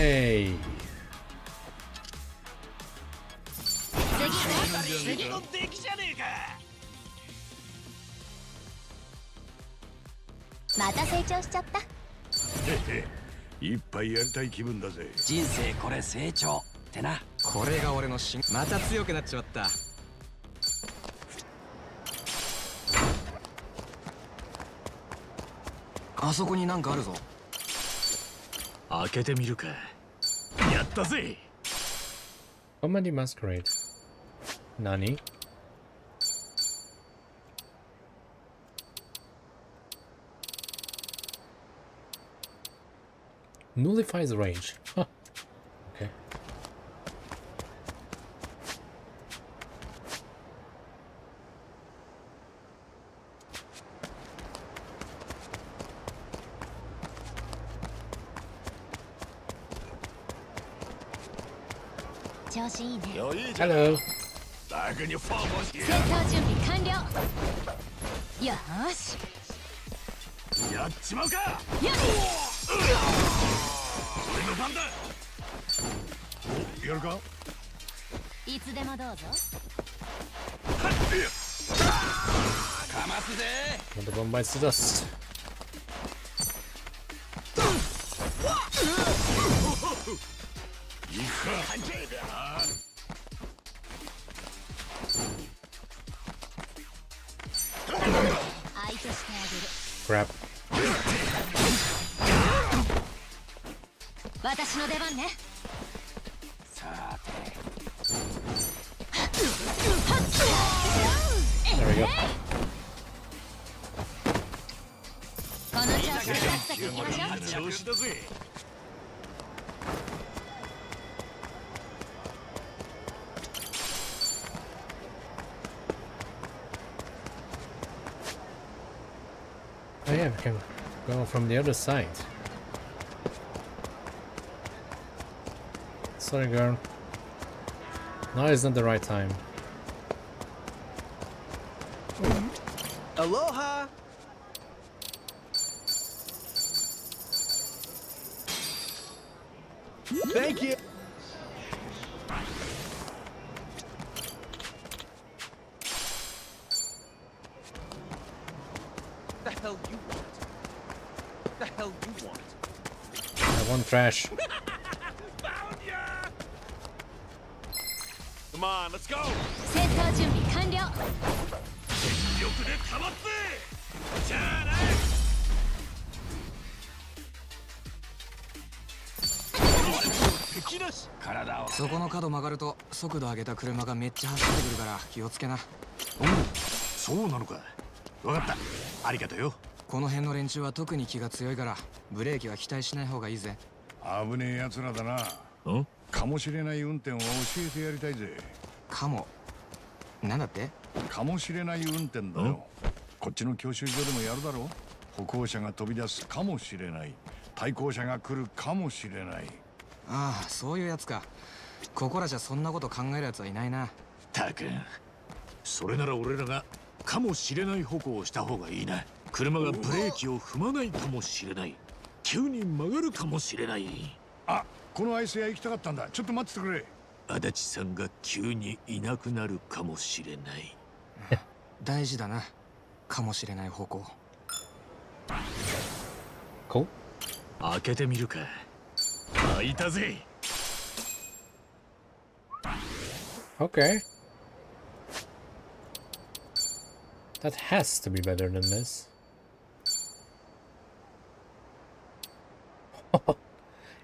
Hey. 次次の出来じゃねえかまた成長しちゃった。へへいっぱいやりたい気分だぜ。人生これ成長ってな。これが俺のしんまた。強くなっちまったあそこになんかあるぞ。開けてみるか。やったぜ Comedy Masquerade. Nani? Nullifies range. Huh. Hello. 戦闘準備完了。よし。やっちまうか。よし俺の番だ。おやるか？いつでもどうぞ。かますぜ。Wunderbar meinst du das? From the other side. Sorry, girl. Now is not the right time. Trash. Come on, let's go. 戦闘準備完了。力でかまってじゃあな敵なし。体をそこの角曲がると速度上げた車がめっちゃ走ってくるから気をつけなそうなのかわかったありがとうよこの辺の連中は特に気が強いからブレーキは期待し。ない方がいいぜ危ねえ奴らだな。ん？かもしれない運転を教えてやりたいぜ。かもなんだって？かもしれない運転だよ。こっちの教習所でもやるだろ歩行者が飛び出すかもしれない。対向車が来るかもしれない。ああそういうやつかここらじゃそんなこと考えるやつはいないなたくんそれなら俺らがかもしれない歩行をした方がいいな車がブレーキを踏まないかもしれない急に曲がるかもしれないあ、このアイス屋行きたかったんだ。ちょっと待っててくれ。足立さんが急にいなくなるかもしれない 大事だなかもしれない方向 Cool. 開けてみるか開いたぜ Okay. That has to be better than this.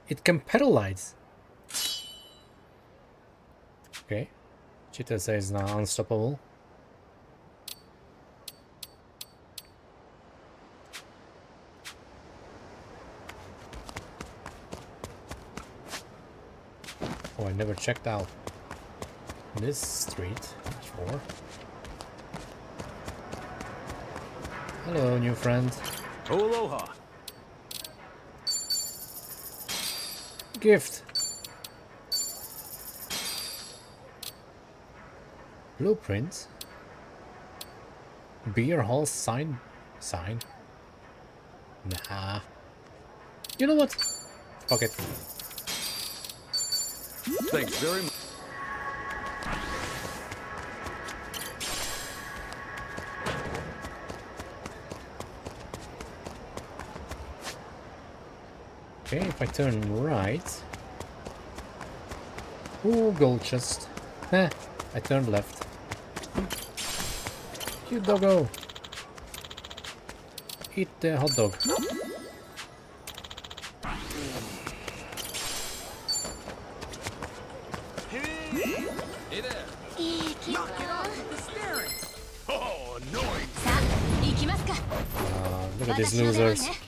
It can paralyze. Okay. Chitose now unstoppable. Oh, I never checked out this street before. Hello, new friend. Aloha Gift. Blueprint. Beer hall sign. Sign. Nah. You know what? Fuck it. Thanks very much. If I turn right... Ooh, gold chest. Eh, I turned left. You doggo! Eat the hot dog. Uh, look at these losers.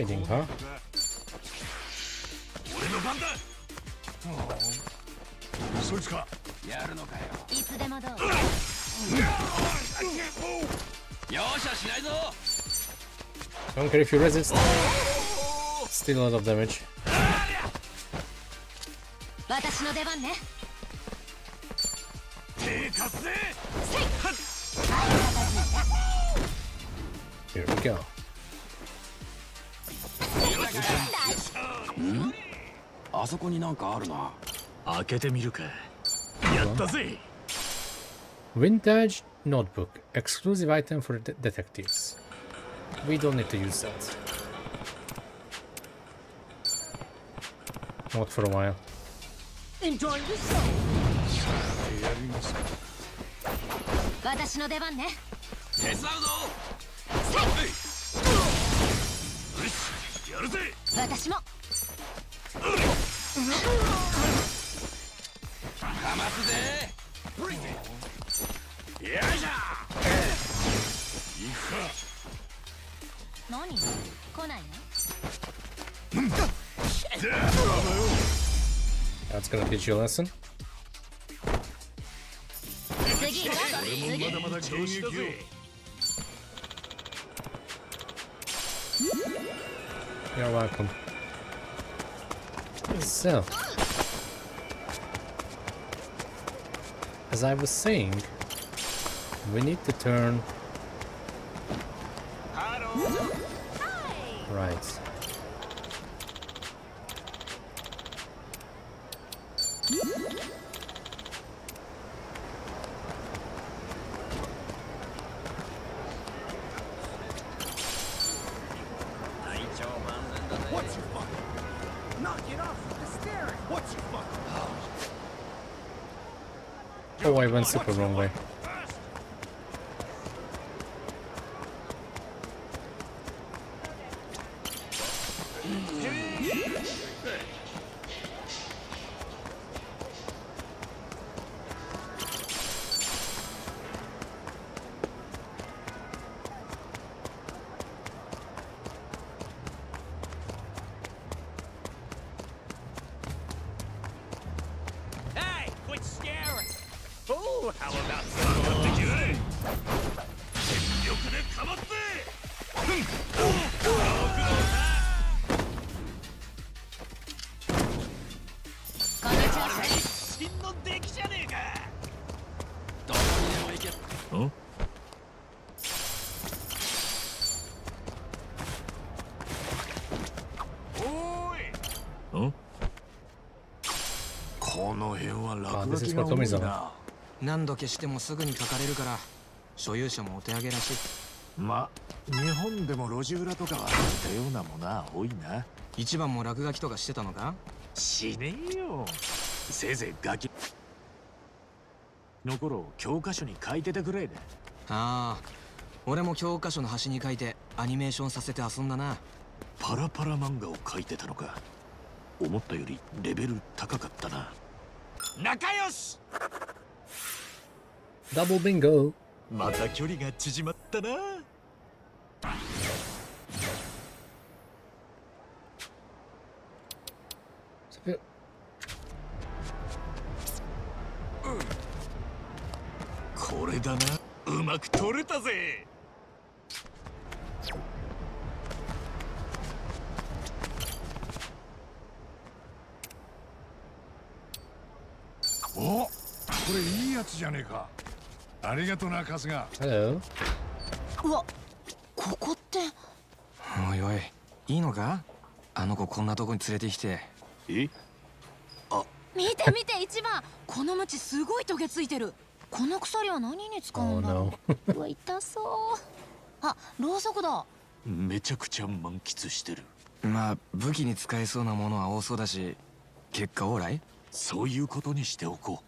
いぞ Don't care if you resist. Still a lot of damage. こになんかあるな開けてみるかやったぜ Vintage notebook. Exclusive item for de- detectives. We don't need to use that. Not for a while. 私の出番ね手伝うぞやるぜ私も That's gonna teach you a lesson. You're welcome. So, as I was saying, we need to turn. Right. I went super wrong way. が多い Tomiza. な何度消してもすぐに書かれるから所有者もお手上げらしい。ま日本でも路地裏とかは似たようなものは多いな。一番も落書きとかしてたのか？しねえよ。せいぜいガキ。の頃教科書に書いてたくらいだああ俺も教科書の端に書いてアニメーションさせて遊んだな。パラパラ漫画を書いてたのか。思ったよりレベル高かったな仲良し Double bingo! また距離が縮まったな So, これだなうまく取れたぜおこれいいやつじゃねえかありがとな春日。Hello. うわここって。おいおいいいのか？あの子こんなとこに連れてきて。え？見て見て一番。このムチすごいトゲついてる。この鎖は何に使うんだ？ろう、うわ痛そう。あろうそくだ。めちゃくちゃ満喫してる。まあ武器に使えそうなものは多そうだし結果オーライ？そういうことにしておこ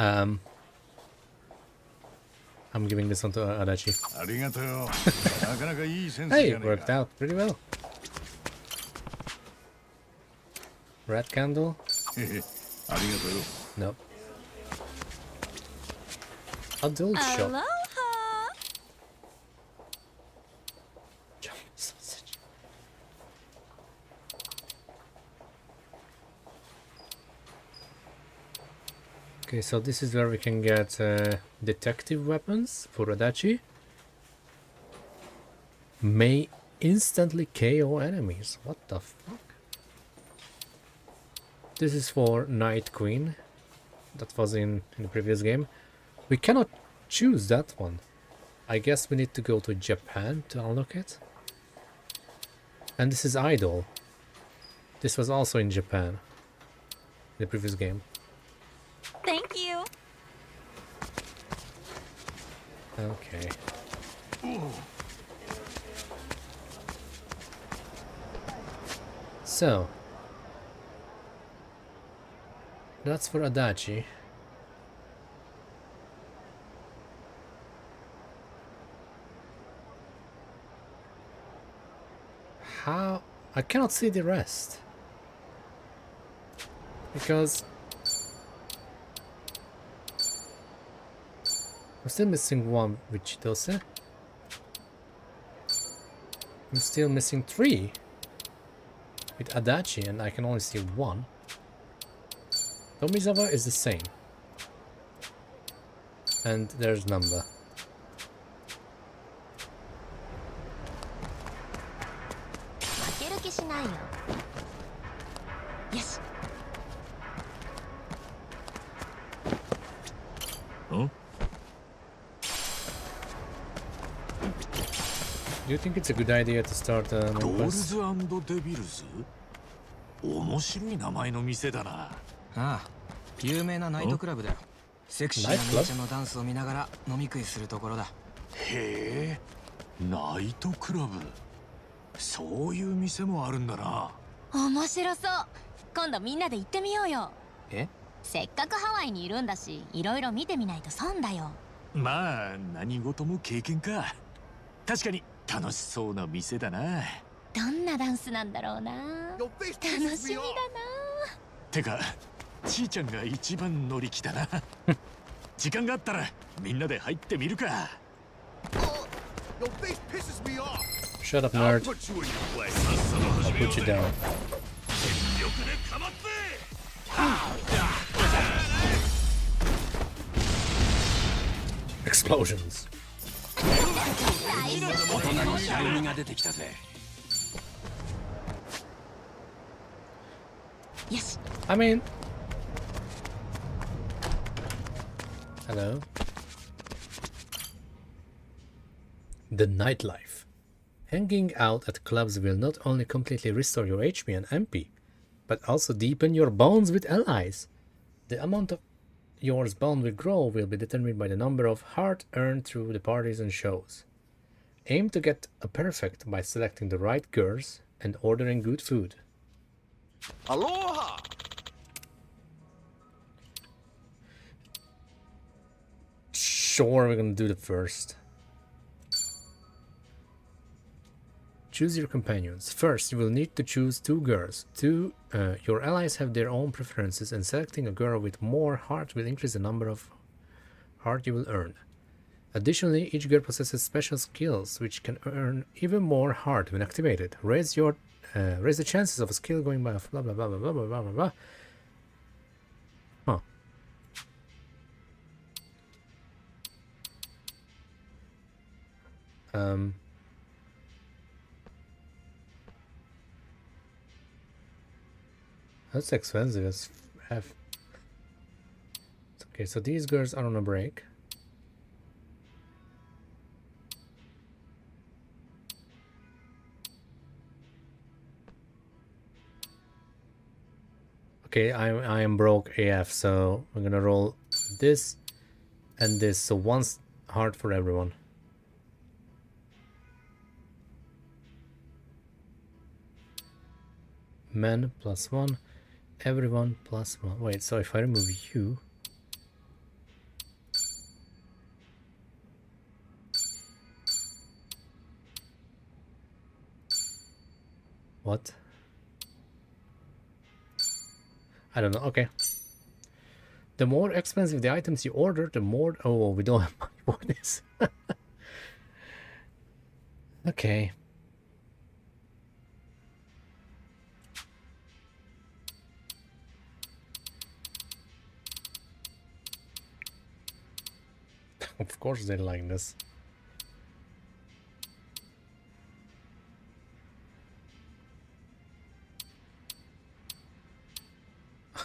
Um, I'm giving this one to Adachi. hey, it worked out pretty well. Red candle? nope. Adult Hello? shop. Okay, so this is where we can get uh, detective weapons for Adachi. May instantly KO enemies. What the fuck? This is for Night Queen. That was in, in the previous game. We cannot choose that one. I guess we need to go to Japan to unlock it. And this is Idol. This was also in Japan. The previous game. Thank you Okay. So. That's for Adachi. How? I cannot see the rest. Because still missing one with Chitose. I'm still missing three with Adachi and I can only see one. Tomizawa is the same. And there's Namba. Think it's a good idea to start a ドール?ズデビルズ面白い名前の店だな。ああ有名なナイトクラブだよ。セクシーな姉ちゃんのダンスを見ながら飲み食いするところだ。へえナイトクラブ。そういう店もあるんだな。面白そう。今度みんなで行ってみようよ。え？せっかくハワイにいるんだしいろいろ見てみないと損だよ。まあ何事も経験か。確かに楽しそうな店だな。どんなダンスなんだろうな。楽しみだな。てかちいちゃんが一番乗り気だな。時間があったらみんなで入ってみるか。大人のシャイニが出てきたぜよし I mean... Hello? The nightlife. Hanging out at clubs will not only completely restore your HP and MP, but also deepen your bonds with allies. The amount of yours bond will grow will be determined by the number of heart earned through the parties and shows. Aim to get a perfect by selecting the right girls and ordering good food. Aloha. Sure, we're gonna do the first. Choose your companions. First, you will need to choose two girls. Two, uh, your allies have their own preferences, and selecting a girl with more heart will increase the number of heart you will earn. Additionally, each girl possesses special skills which can earn even more heart when activated. Raise your uh, raise the chances of a skill going by blah blah blah blah blah blah blah blah. blah. Huh. Um. That's expensive as f. Okay, so these girls are on a break. Okay, I I am broke AF, so I'm gonna roll this and this. So one's hard for everyone. Men plus one, everyone plus one. Wait, so if I remove you, what? I don't know. Okay. The more expensive the items you order, the more... Oh, we don't have money for this. okay. Of course they like this.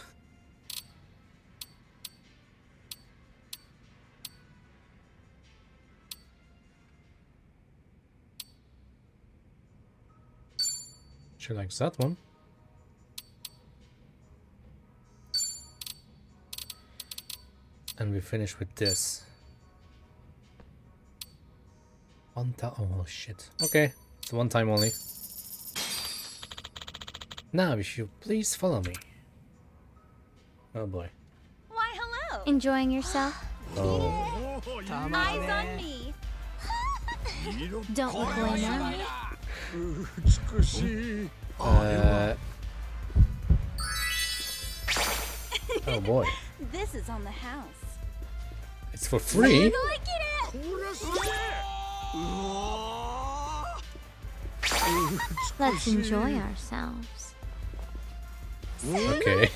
She likes that one. And we finish with this. One time. Oh, shit. Okay. It's one time only. Now, if you please follow me. Oh, boy. Why, hello. Enjoying yourself? Oh. Eyes on me. Don't look away now. Uh, oh boy. This is on the house. It's for free. Let's enjoy ourselves. Okay.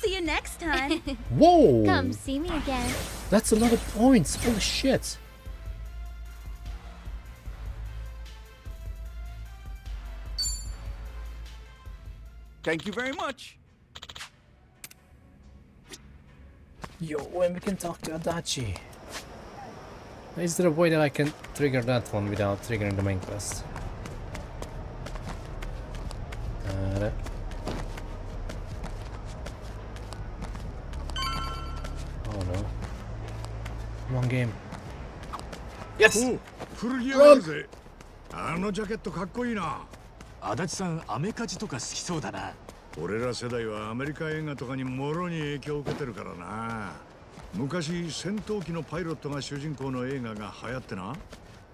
see you next time. Whoa! Come see me again. That's a lot of points. Holy shit. Thank you very much. Yo, when we can talk to Adachi. Is there a way that I can trigger that one without triggering the main quest? Uh, oh no. Wrong game. Yes! お古着屋があるぜあのジャケットかっこいいな足立さんアメカジとか好きそうだな 俺ら世代はアメリカ映画とかにもろに影響を受けてるからな。昔戦闘機のパイロットが主人公の映画が流行ってな。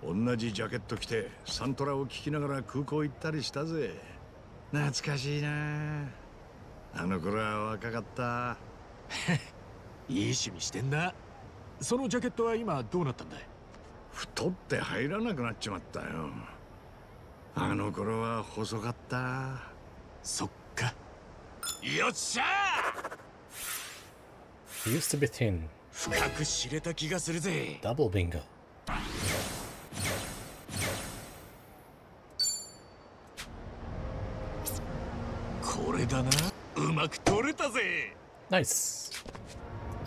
同じジャケット着てサントラを聴きながら空港行ったりしたぜ。懐かしいな。あの頃は若かった。いい趣味してんな。そのジャケットは今どうなったんだい？太って入らなくなっちまったよ。あの頃は細かった。そっ He used to be thin. Double bingo. Nice.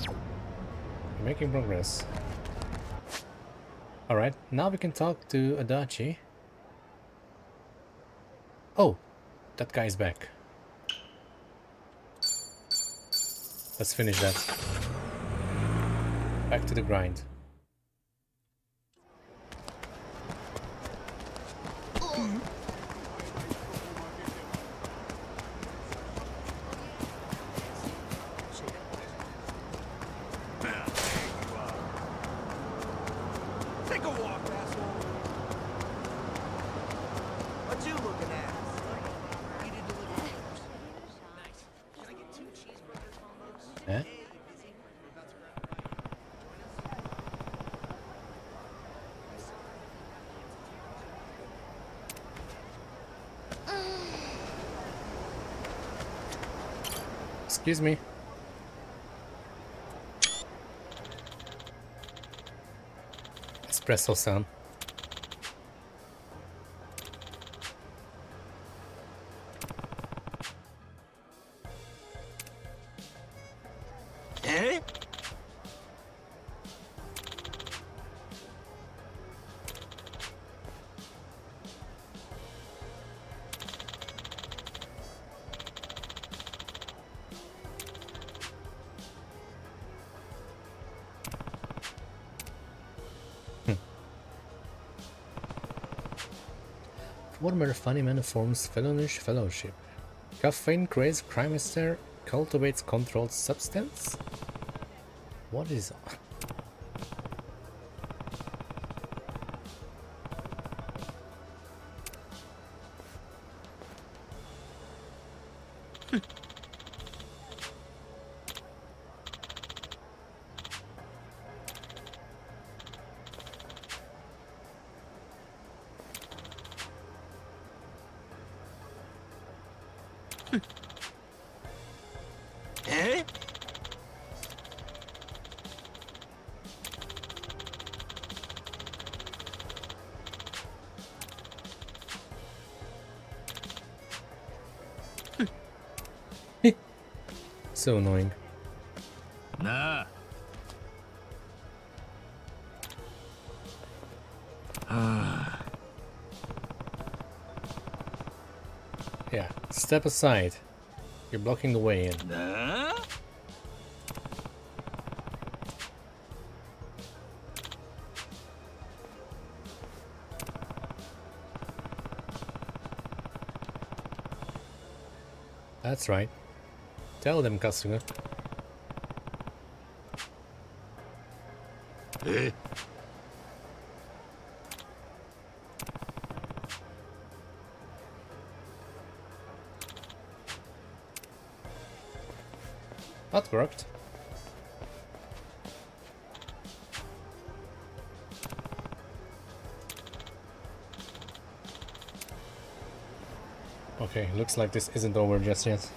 We're making progress. Alright, now we can talk to Adachi. Oh, that guy's back. Let's finish that. Back to the grind. Take Excuse me. Espresso san. Warmer Funnyman forms Felonish Fellowship. Caffeine creates Crimester cultivates controlled substance? What is... so annoying. Nah. yeah, step aside. You're blocking the way in. Nah. That's right. Tell them, Kasuga. え That worked. Okay, looks like this isn't over just yet.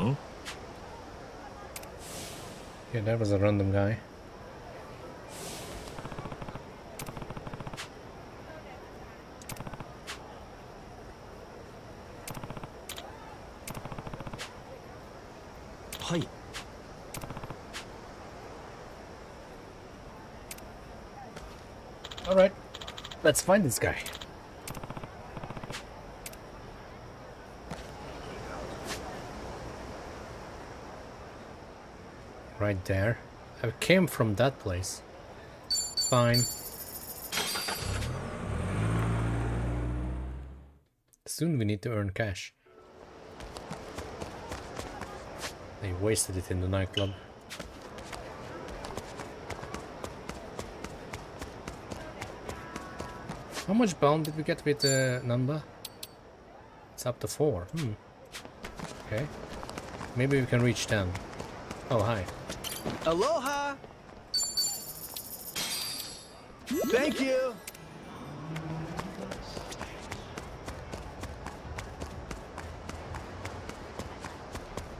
Huh? Yeah, that was a random guy. Hi. Alright, let's find this guy. Right there. I came from that place. Fine. Soon we need to earn cash. They wasted it in the nightclub. How much bond did we get with uh, Namba? It's up to four. Hmm. Okay. Maybe we can reach ten. Oh, hi. Aloha! Thank you!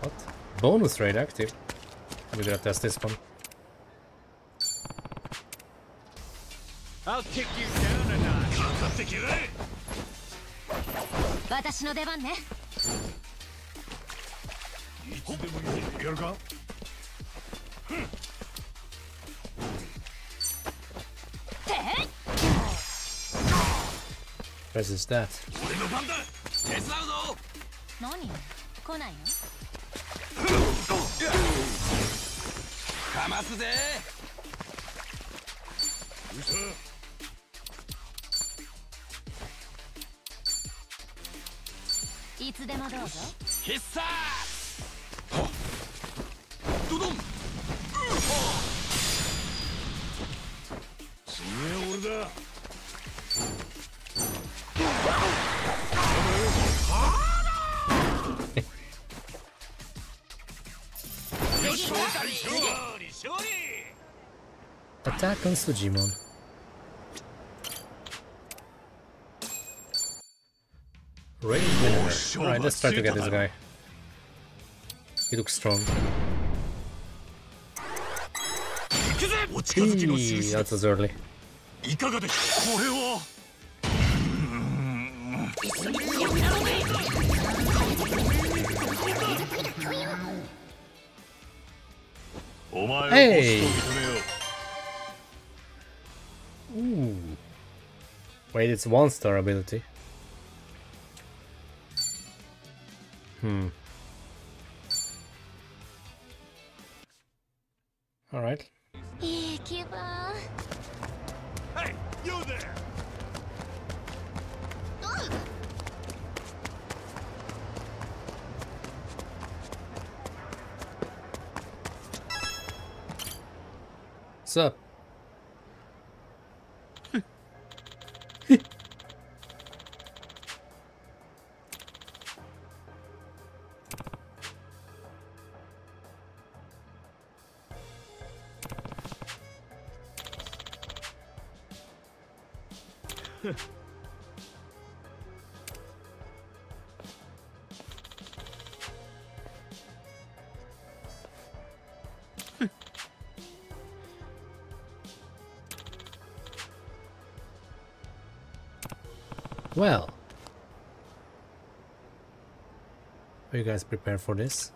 What? Bonus rate active? We gotta test this one. I'll kick you ってきやがれ私の出番ね。いつでもいいやるか?俺の番だ。手伝うぞ。何？来ないの？かますぜつでもどうぞ。必殺。ドドン。次は俺だ。Attack on Alright, let's try to get this guy. He looks strong. Eee, that's was early. Hey! Ooh. Wait, it's one star ability. Hmm. All right. Hey, you there! What's up? Guys prepare for this?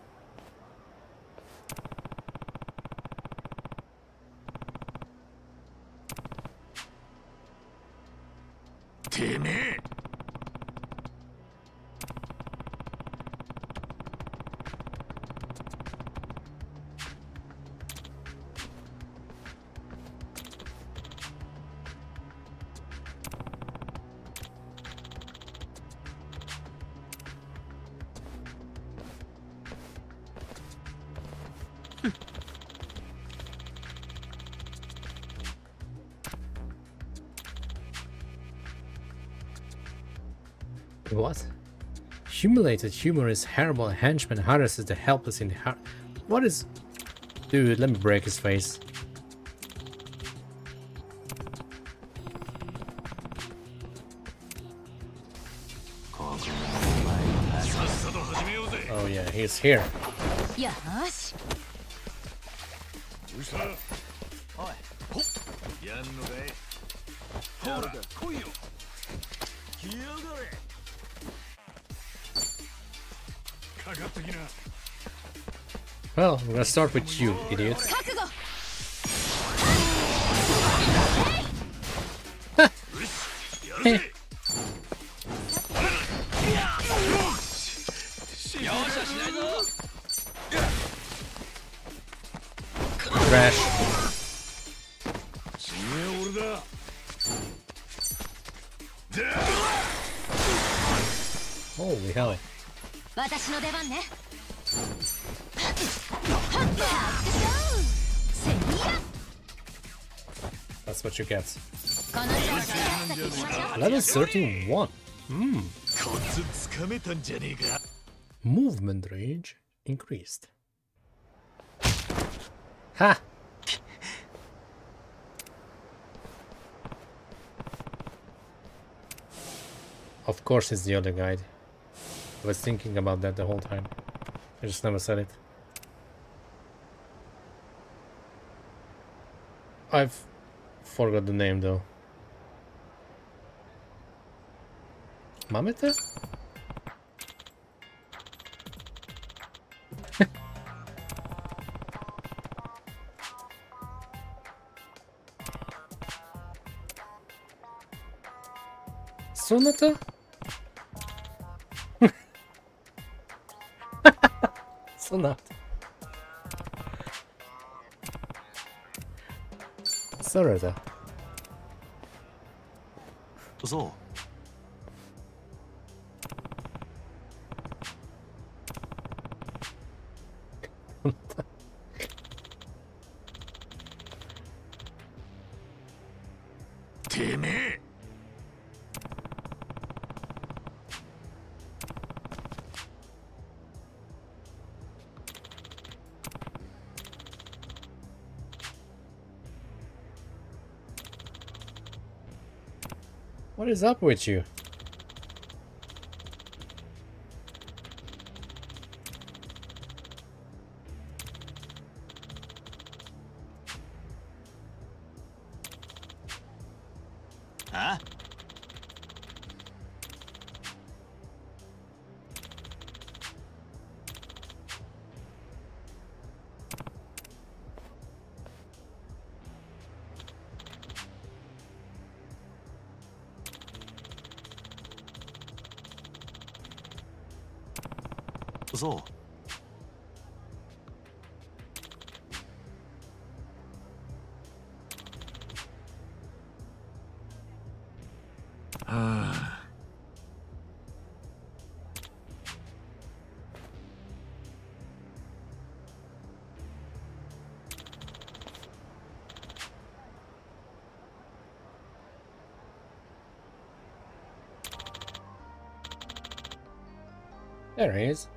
Humiliated humorous horrible henchman harasses the helpless in the heart. What is... Dude, let me break his face. Oh yeah, he's here. よ Well, we're gonna start with you, idiot. Crash. Holy hell. 私の出番ね That's what you get. この調子でさっさと行きましょう Level 31. Hmm. コツつかめたんじゃねえか Movement range increased. Ha! Of course it's the other guide. I was thinking about that the whole time. I just never said it. I've forgot the name though. Mamete? Sonata? Sonata. Sonata. そう is up with you? There he is.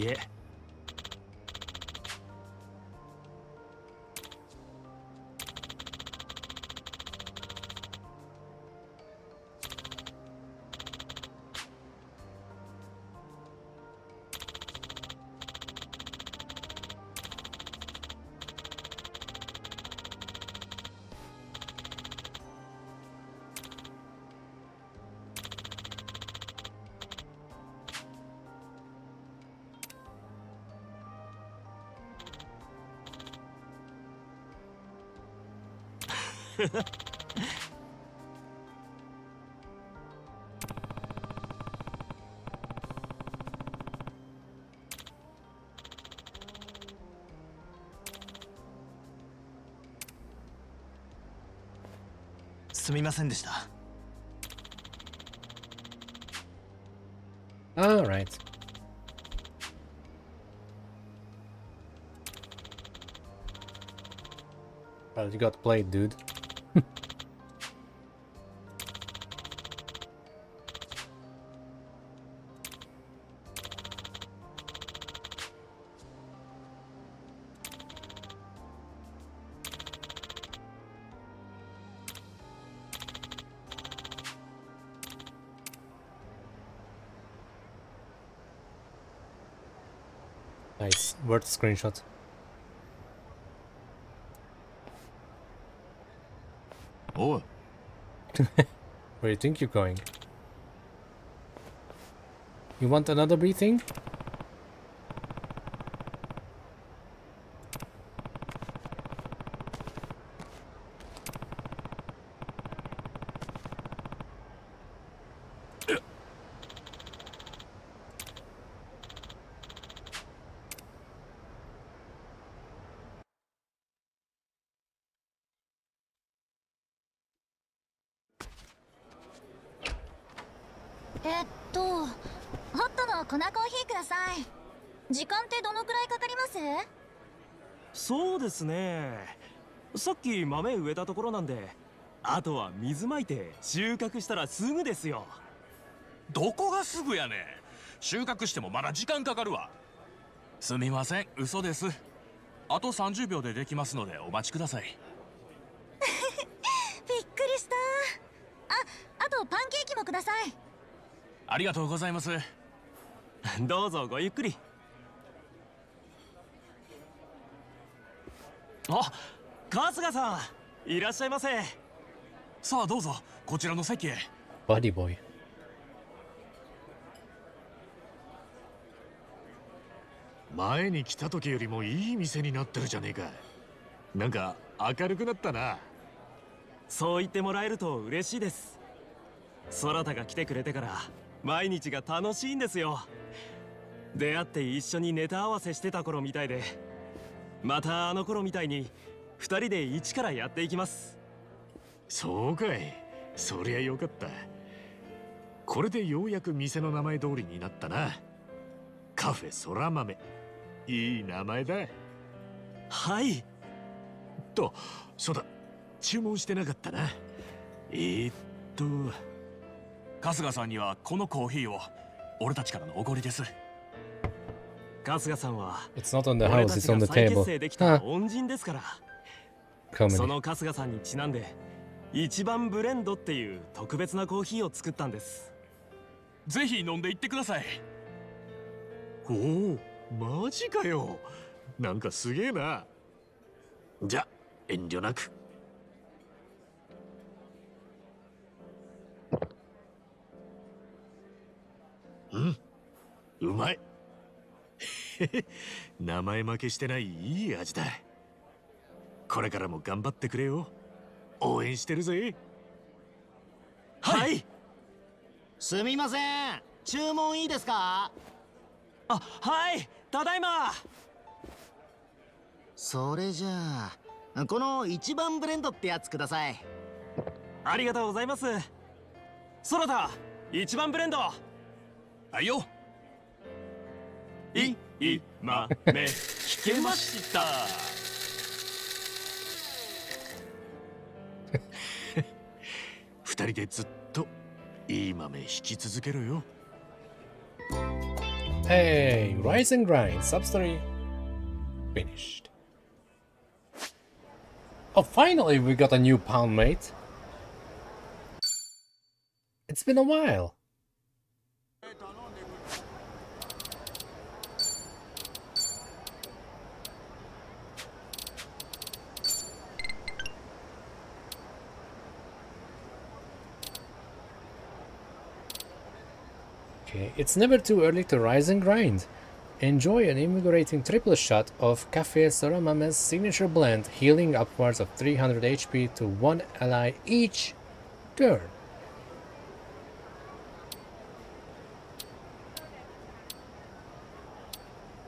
い すみませんでした Alright. Well, you got played, dude. Nice. Worth screenshot. おい Where do you think you're going? You want another briefing?. 豆植えたところなんであとは水まいて収穫したらすぐですよ。どこがすぐやねん。収穫してもまだ時間かかるわ。すみません。嘘です。あと30秒でできますのでお待ちください。びっくりした。ああとパンケーキもください。ありがとうございます。どうぞごゆっくりあさんいらっしゃいませ。さあどうぞこちらの席へ。Buddy boy. 前に来た時よりもいい店になってるじゃねえか。なんか明るくなったな。そう言ってもらえると嬉しいです。空田が来てくれてから毎日が楽しいんですよ。出会って一緒にネタ合わせしてた頃みたいでまたあの頃みたいに二人で一からやっていきます。そうかい。そりゃよかった。これでようやく店の名前通りになったな。カフェ空豆。いい名前だ。はい。とそうだ。注文してなかったな。えー、っと。春日さんにはこのコーヒーを俺たちからのおごりです。春日さんは It's not on the 俺 house, た it's ち on が the 再結 table. 成できた Huh, 恩人ですから.その春日さんにちなんで一番ブレンドっていう特別なコーヒーを作ったんです。ぜひ飲んでいってください。おおマジかよ。なんかすげえな。じゃ遠慮なく。うんうまい。名前負けしてないいい味だこれからも頑張ってくれよ。応援してるぜ。はい。すみません。注文いいですか？あはい。ただいま。それじゃあこの一番ブレンドってやつください。ありがとうございます。空田一番ブレンド。はいよ。いいまめ。聞けました二人でずっといい豆引き続けろよ Hey, Rise and Grind, sub-story finished. Oh, finally we got a new pound mate. It's been a while. Okay, it's never too early to rise and grind. Enjoy an invigorating triple shot of Cafe Soramame's signature blend, healing upwards of 300 HP to one ally each turn.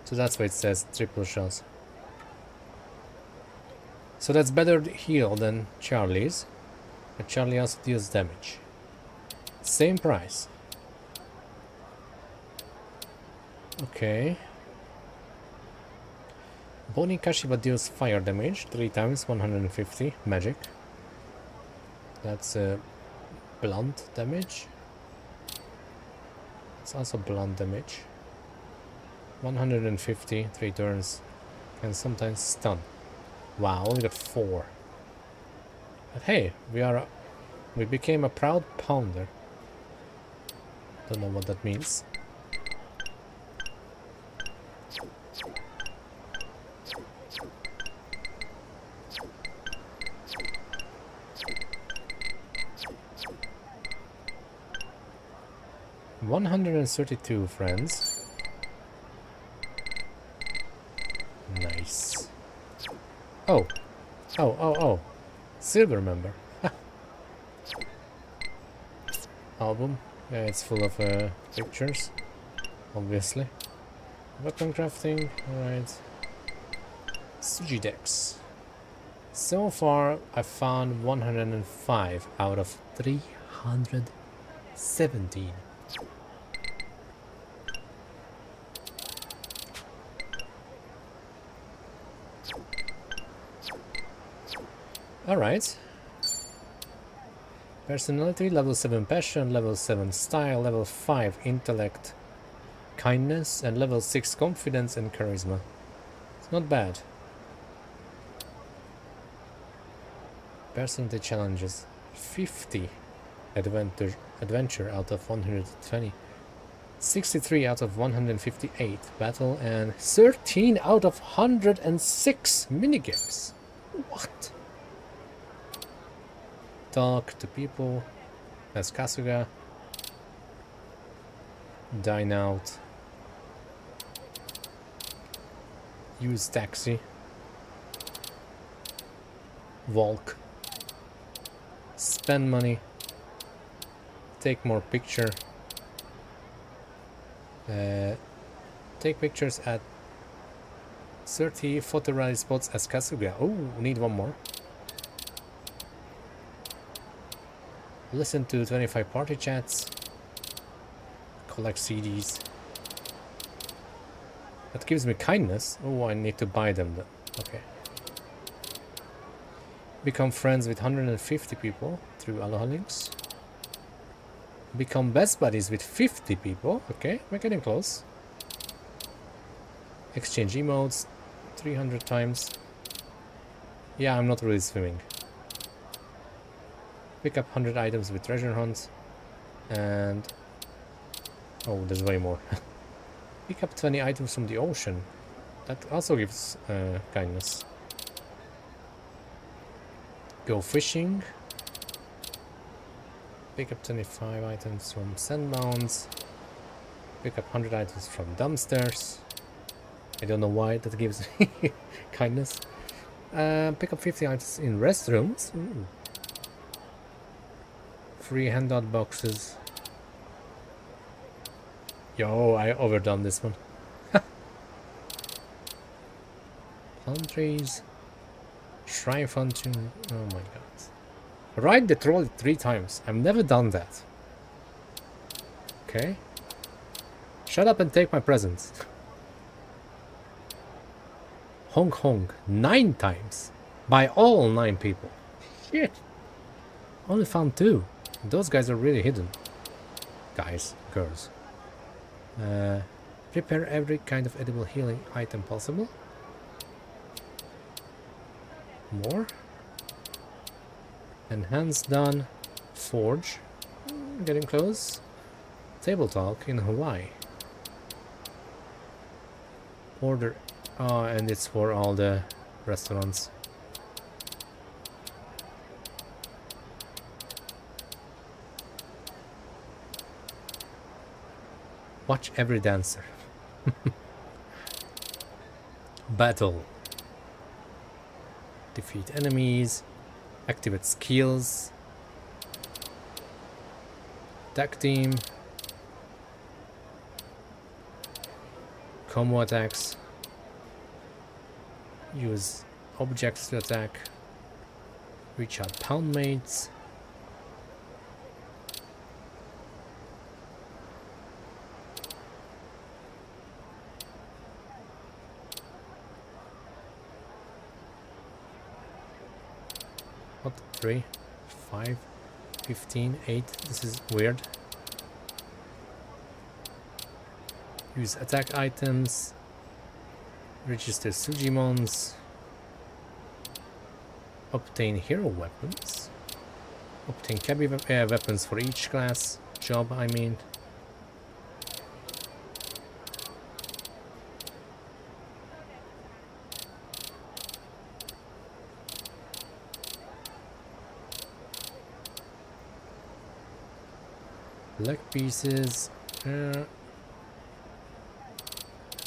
So that's why it says triple shots. So that's better heal than Charlie's, but Charlie also deals damage. Same price. Okay. Boni Kashiba deals fire damage, 3 times 150 magic. That's uh, blunt damage. It's also blunt damage. 150, 3 turns. Can sometimes stun. Wow, only got 4. But hey, we are... A, we became a proud pounder. Don't know what that means. One hundred and thirty-two friends. Nice. Oh, oh, oh, oh! Silver member. Album. Yeah, it's full of uh, pictures. Obviously. Weapon crafting. Alright. Sujidex. So far, I found 105 out of 317. Alright. Personality, level 7 passion, level 7 style, level 5 intellect, kindness, and level 6 confidence and charisma. It's not bad. Personality challenges 50 adventure, adventure out of 120. 63 out of 158 battle and 13 out of 106 minigames. What? Talk to people. That's Kasuga. Dine out. Use taxi. Walk. spend money, take more picture, uh, take pictures at 30 photo rally spots as Kasuga. Oh, need one more. Listen to 25 party chats. Collect CDs. That gives me kindness. Oh, I need to buy them then. Okay. Become friends with 150 people through Aloha links. Become best buddies with 50 people. Okay, we're getting close. Exchange emotes 300 times. Yeah, I'm not really swimming. Pick up 100 items with treasure hunts. And... Oh, there's way more. Pick up 20 items from the ocean. That also gives uh, kindness. Go fishing. Pick up 25 items from sandmounds. Pick up 100 items from dumpsters. I don't know why that gives me kindness. Uh, pick up 50 items in restrooms. Ooh. Free handout boxes. Yo, I overdone this one. Palm trees. Shrine function. Oh my god. Ride the trolley three times. I've never done that. Okay. Shut up and take my presents. Hong Kong nine times. By all nine people. Shit. Only found two. Those guys are really hidden. Guys, girls. Uh, prepare every kind of edible healing item possible. More. Enhance done. Forge. Getting close. Table talk in Hawaii. Order. Oh, and it's for all the restaurants. Watch every dancer. Battle. Defeat enemies. Activate skills. Attack team. Combo attacks. Use objects to attack. Reach out pound mates. What? 3, 5, 15, 8. This is weird. Use attack items. Register Sujimons. Obtain hero weapons. Obtain we uh, weapons for each class. Job, I mean. Leg pieces. Uh,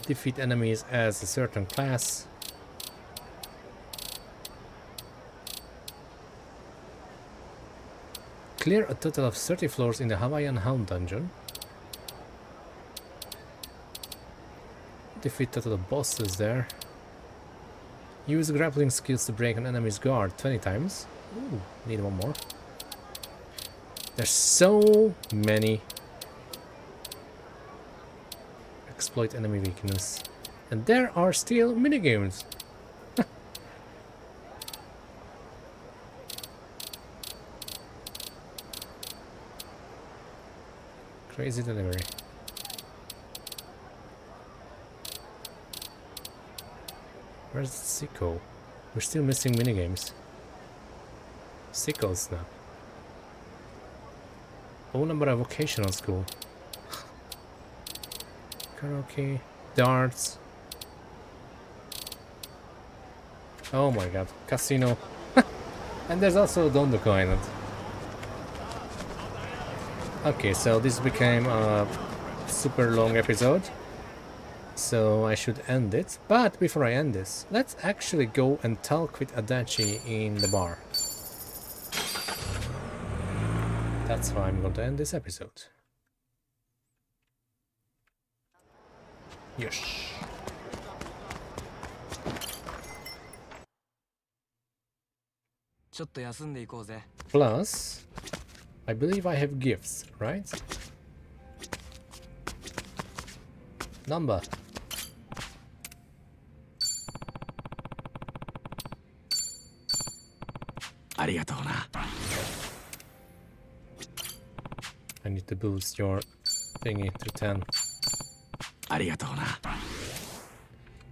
defeat enemies as a certain class. Clear a total of 30 floors in the Hawaiian Hound dungeon. Defeat total of bosses there. Use grappling skills to break an enemy's guard 20 times. Ooh, need one more. There's so many exploit enemy weakness. And there are still minigames. Crazy delivery. Where's Sicko? We're still missing minigames. Sicko snap. Ounabara Vocational School. Karaoke, darts. Oh my god, casino. and there's also Dondoko Island. Okay, so this became a super long episode. So I should end it. But before I end this, let's actually go and talk with Adachi in the bar. that's why I'm going to end this episode. Yes. Plus, I believe I have gifts, right? Number. Arigatou I need to boost your thingy to 10.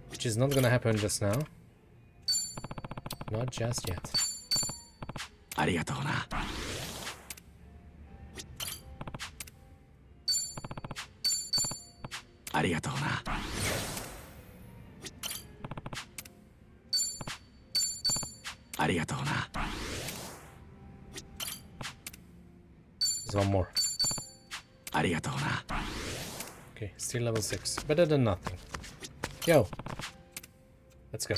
Which is not gonna happen just now. Not just yet. There's one more. Still level 6. Better than nothing. Yo. Let's go.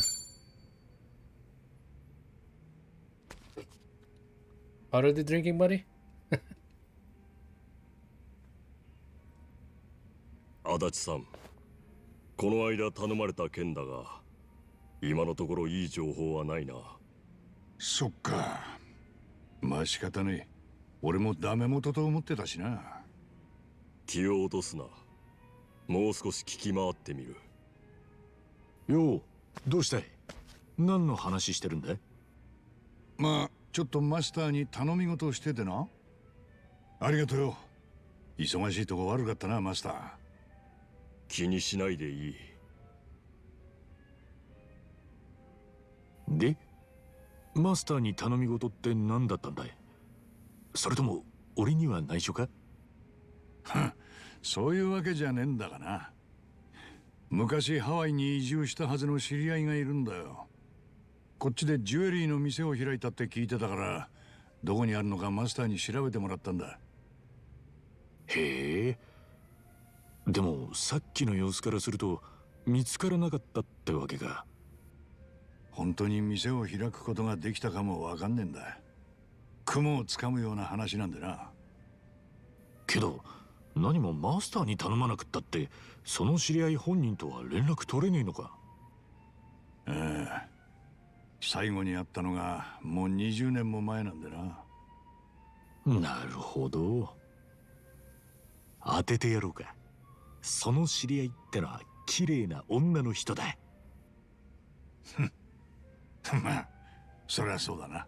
Already drinking, buddy? 足立さんこの間頼まれた件だが今のところいい情報はないなそっかまあ仕方ねえ俺もダメ元と思ってたしな気を落とすなもう少し聞き回ってみる。ようどうしたい？何の話してるんだまあちょっとマスターに頼み事をしててな。ありがとう。よ忙しいとこ悪かったなマスター。気にしないでいい。でマスターに頼み事って何だったんだい？それとも俺には内緒か？そういうわけじゃねえんだがな。昔ハワイに移住したはずの知り合いがいるんだよ。こっちでジュエリーの店を開いたって聞いてたからどこにあるのかマスターに調べてもらったんだ。へえ。でもさっきの様子からすると見つからなかったってわけか。本当に店を開くことができたかもわかんねえんだ雲をつかむような話なんでなけど何もマスターに頼まなくったってその知り合い本人とは連絡取れねえのか？ええ。最後に会ったのがもう20年も前なんでな。なるほど。当ててやろうか。その知り合いってのは綺麗な女の人だ。まあそりゃそうだな。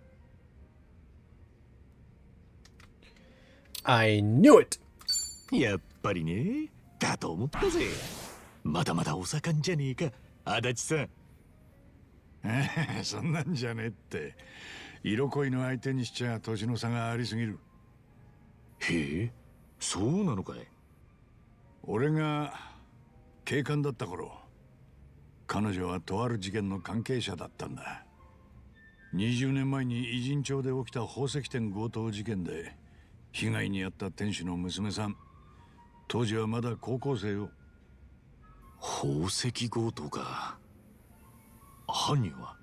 I knew it! やっぱりね。だと思ったぜ。まだまだお盛んじゃねえか。足立さん。え えそんなんじゃねえって。色恋の相手にしちゃ年の差がありすぎる。へえ。そうなのかい。俺が警官だった頃彼女はとある事件の関係者だったんだ。20年前に偉人町で起きた宝石店強盗事件で被害に遭った店主の娘さん当時はまだ高校生よ。宝石強盗か。犯人は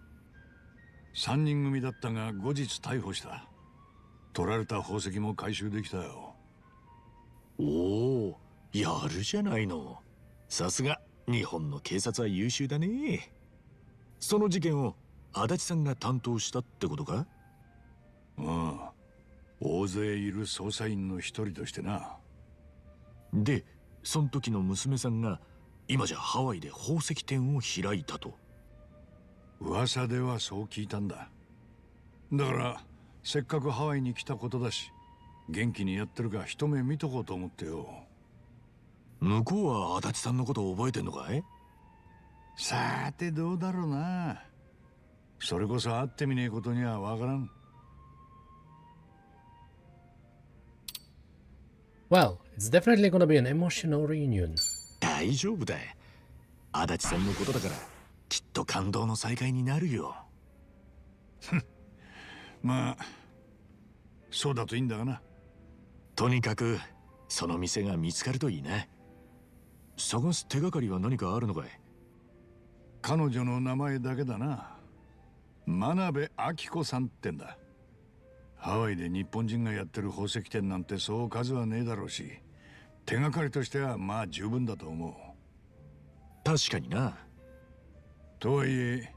？3人組だったが後日逮捕した。取られた宝石も回収できたよ。おおやるじゃないの。さすが日本の警察は優秀だね。その事件を足立さんが担当したってことか？ああ大勢いる捜査員の一人としてなでその時の娘さんが今じゃハワイで宝石店を開いたと。噂ではそう聞いたんだ。だからせっかくハワイに来たことだし元気にやってるか一目見とこうと思ってよ。向こうは足立さんのことを覚えてんのかい？さてどうだろうな。それこそ会ってみねえことにはわからん Well, it's definitely gonna be an emotional reunion. 大丈夫だ足立さんのことだからきっと感動の再会になるよ。まあそうだといいんだがな。とにかくその店が見つかるといいな探す手がかりは何かあるのかい？彼女の名前だけだな。真鍋明子さんってんだハワイで日本人がやってる宝石店なんてそう数はねえだろうし手がかりとしてはまあ十分だと思う。確かにな。とはいえ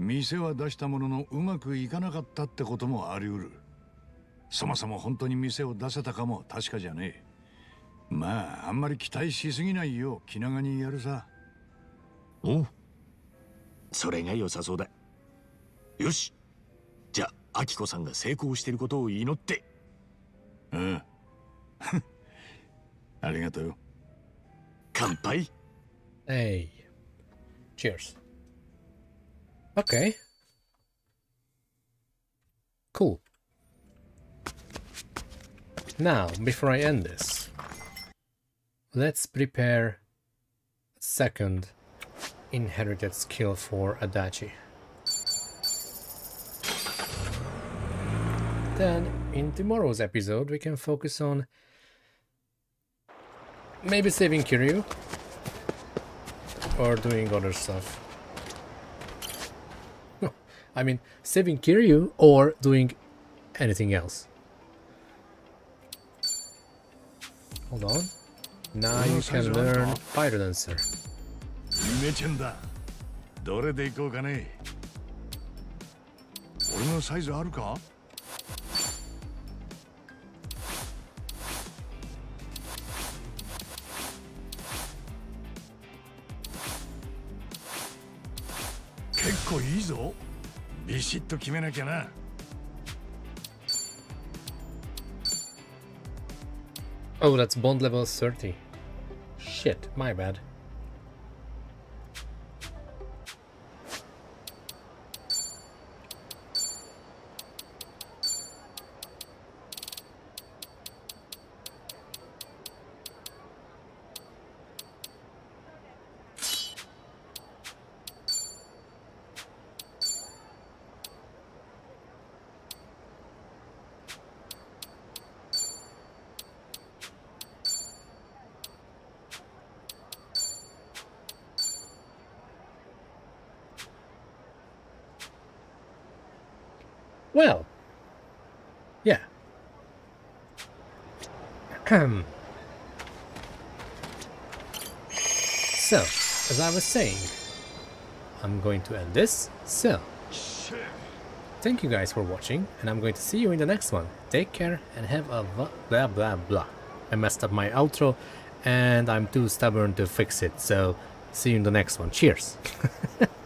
店は出したもののうまくいかなかったってこともあり得る。そもそも本当に店を出せたかも確かじゃねえ。まああんまり期待しすぎないよう気長にやるさ。おう。それが良さそうだ。よしアキコさんが成功していることを祈ってうんありがとう乾杯 Hey. Cheers. Okay. Cool. Now, before I end this, let's prepare second inherited skill for Adachi. Then, in tomorrow's episode, we can focus on maybe saving Kiryu or doing other stuff. No, I mean saving Kiryu or doing anything else. Hold on. Now you can learn Fire Dancer. 夢ちゃんだどれでいこうかね俺のサイズあるか 構いいぞビシッと決めなきゃな Oh, that's bond level 30. Shit, my bad. This. So, thank you guys for watching, and I'm going to see you in the next one. Take care and have a blah blah blah. I messed up my outro, and I'm too stubborn to fix it. So, see you in the next one. Cheers.